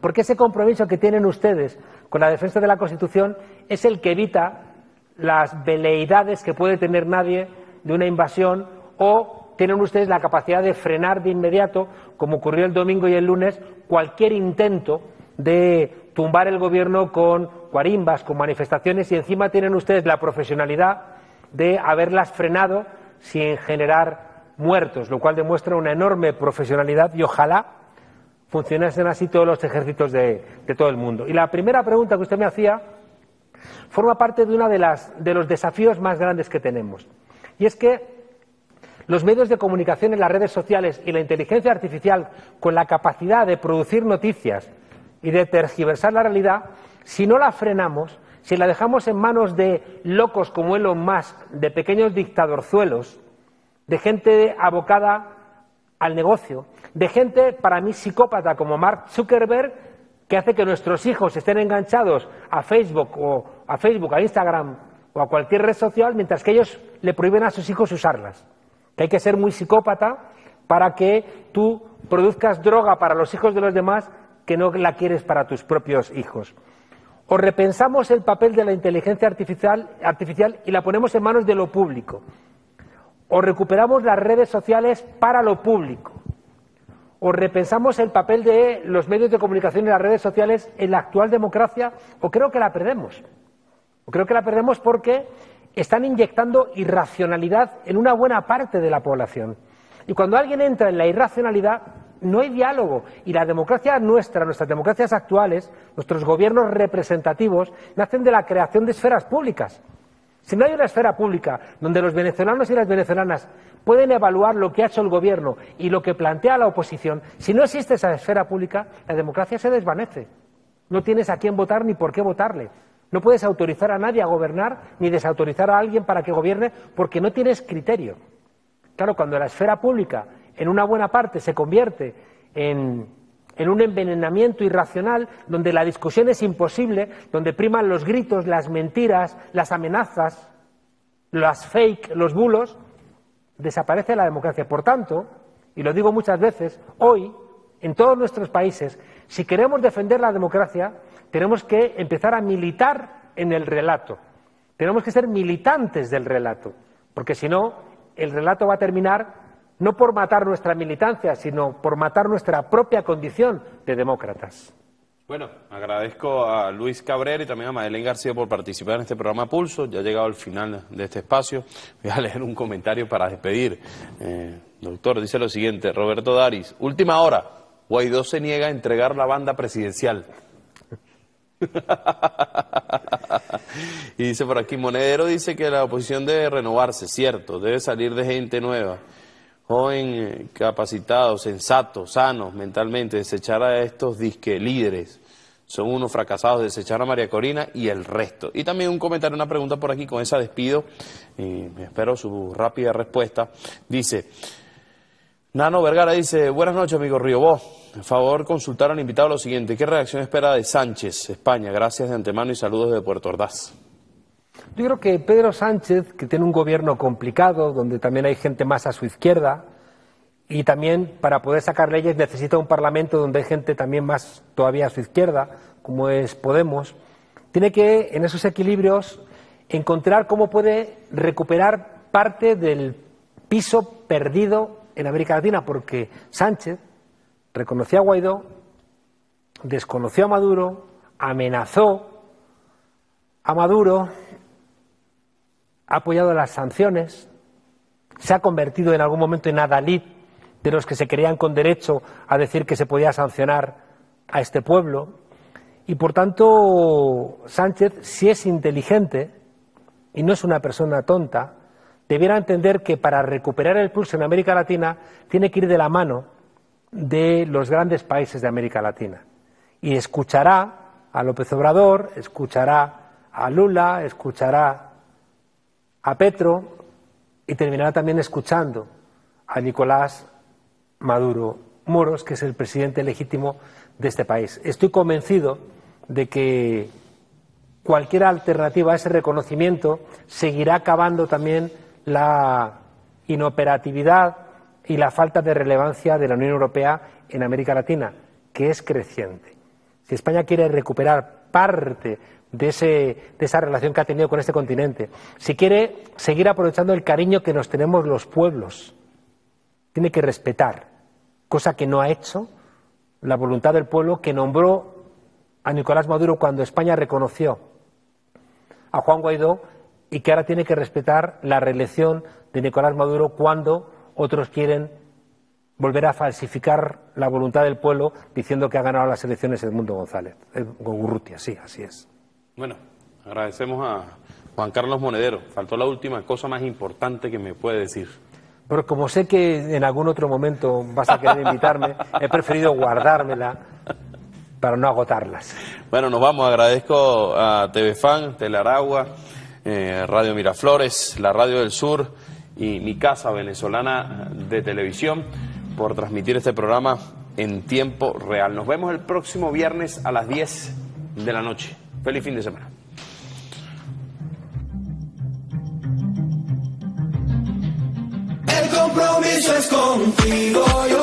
porque ese compromiso que tienen ustedes con la defensa de la Constitución es el que evita las veleidades que puede tener nadie de una invasión o tienen ustedes la capacidad de frenar de inmediato, como ocurrió el domingo y el lunes, cualquier intento de tumbar el gobierno con guarimbas, con manifestaciones y encima tienen ustedes la profesionalidad de haberlas frenado sin generar muertos, lo cual demuestra una enorme profesionalidad y ojalá funcionasen así todos los ejércitos de, todo el mundo. Y la primera pregunta que usted me hacía forma parte de uno de, de los desafíos más grandes que tenemos. Y es que los medios de comunicación en las redes sociales y la inteligencia artificial, con la capacidad de producir noticias y de tergiversar la realidad, si no la frenamos, si la dejamos en manos de locos como Elon Musk, de pequeños dictadorzuelos, de gente abocada al negocio, de gente para mí psicópata como Mark Zuckerberg, que hace que nuestros hijos estén enganchados a Facebook o a Facebook, a Instagram o a cualquier red social, mientras que ellos le prohíben a sus hijos usarlas. Que hay que ser muy psicópata para que tú produzcas droga para los hijos de los demás que no la quieres para tus propios hijos o repensamos el papel de la inteligencia artificial, y la ponemos en manos de lo público, o recuperamos las redes sociales para lo público, o repensamos el papel de los medios de comunicación y las redes sociales en la actual democracia, o creo que la perdemos. O creo que la perdemos porque están inyectando irracionalidad en una buena parte de la población. Y cuando alguien entra en la irracionalidad, no hay diálogo. Y la democracia nuestra, nuestras democracias actuales, nuestros gobiernos representativos, nacen de la creación de esferas públicas. Si no hay una esfera pública donde los venezolanos y las venezolanas pueden evaluar lo que ha hecho el gobierno y lo que plantea la oposición, si no existe esa esfera pública, la democracia se desvanece. No tienes a quién votar ni por qué votarle. No puedes autorizar a nadie a gobernar ni desautorizar a alguien para que gobierne porque no tienes criterio. Claro, cuando la esfera pública en una buena parte se convierte en, un envenenamiento irracional, donde la discusión es imposible, donde priman los gritos, las mentiras, las amenazas, las fake, los bulos, desaparece la democracia. Por tanto, y lo digo muchas veces, hoy, en todos nuestros países, si queremos defender la democracia, tenemos que empezar a militar en el relato. Tenemos que ser militantes del relato, porque si no, el relato va a terminar no por matar nuestra militancia, sino por matar nuestra propia condición de demócratas. Bueno, agradezco a Luis Cabrera y también a Madeleine García por participar en este programa Pulso. Ya ha llegado al final de este espacio. Voy a leer un comentario para despedir. Eh, doctor, dice lo siguiente, Roberto Daris, última hora, Guaidó se niega a entregar la banda presidencial. (laughs) y dice por aquí, Monedero dice que la oposición debe renovarse, cierto, debe salir de gente nueva joven eh, capacitado, sensato, sano mentalmente, desechar a estos disque líderes. Son unos fracasados, desechar a María Corina y el resto. Y también un comentario, una pregunta por aquí con esa despido, y espero su rápida respuesta. Dice, Nano Vergara dice, buenas noches amigo Río Por favor, consultar al invitado lo siguiente, ¿qué reacción espera de Sánchez, España? Gracias de antemano y saludos de Puerto Ordaz. Yo creo que Pedro Sánchez, que tiene un gobierno complicado, donde también hay gente más a su izquierda, y también para poder sacar leyes necesita un parlamento donde hay gente también más todavía a su izquierda, como es Podemos, tiene que en esos equilibrios encontrar cómo puede recuperar parte del piso perdido en América Latina, porque Sánchez reconoció a Guaidó, desconoció a Maduro, amenazó a Maduro ha apoyado las sanciones, se ha convertido en algún momento en adalid de los que se creían con derecho a decir que se podía sancionar a este pueblo. Y por tanto, Sánchez, si es inteligente y no es una persona tonta, debiera entender que para recuperar el pulso en América Latina tiene que ir de la mano de los grandes países de América Latina. Y escuchará a López Obrador, escuchará a Lula, escuchará a Petro y terminará también escuchando a Nicolás Maduro Moros, que es el presidente legítimo de este país. Estoy convencido de que cualquier alternativa a ese reconocimiento seguirá acabando también la inoperatividad y la falta de relevancia de la Unión Europea en América Latina, que es creciente. Si España quiere recuperar parte de, ese, de esa relación que ha tenido con este continente, si quiere seguir aprovechando el cariño que nos tenemos los pueblos, tiene que respetar, cosa que no ha hecho, la voluntad del pueblo que nombró a Nicolás Maduro cuando España reconoció a Juan Guaidó y que ahora tiene que respetar la reelección de Nicolás Maduro cuando otros quieren volver a falsificar la voluntad del pueblo diciendo que ha ganado las elecciones Edmundo González. Gurrutia, sí, así es. Bueno, agradecemos a Juan Carlos Monedero. Faltó la última cosa más importante que me puede decir. Pero como sé que en algún otro momento vas a querer invitarme, he preferido guardármela para no agotarlas. Bueno, nos vamos. Agradezco a TV Fan, Telaragua, eh, Radio Miraflores, la Radio del Sur y mi casa venezolana de televisión por transmitir este programa en tiempo real. Nos vemos el próximo viernes a las 10 de la noche. Feliz fin de semana. El compromiso es contigo, yo.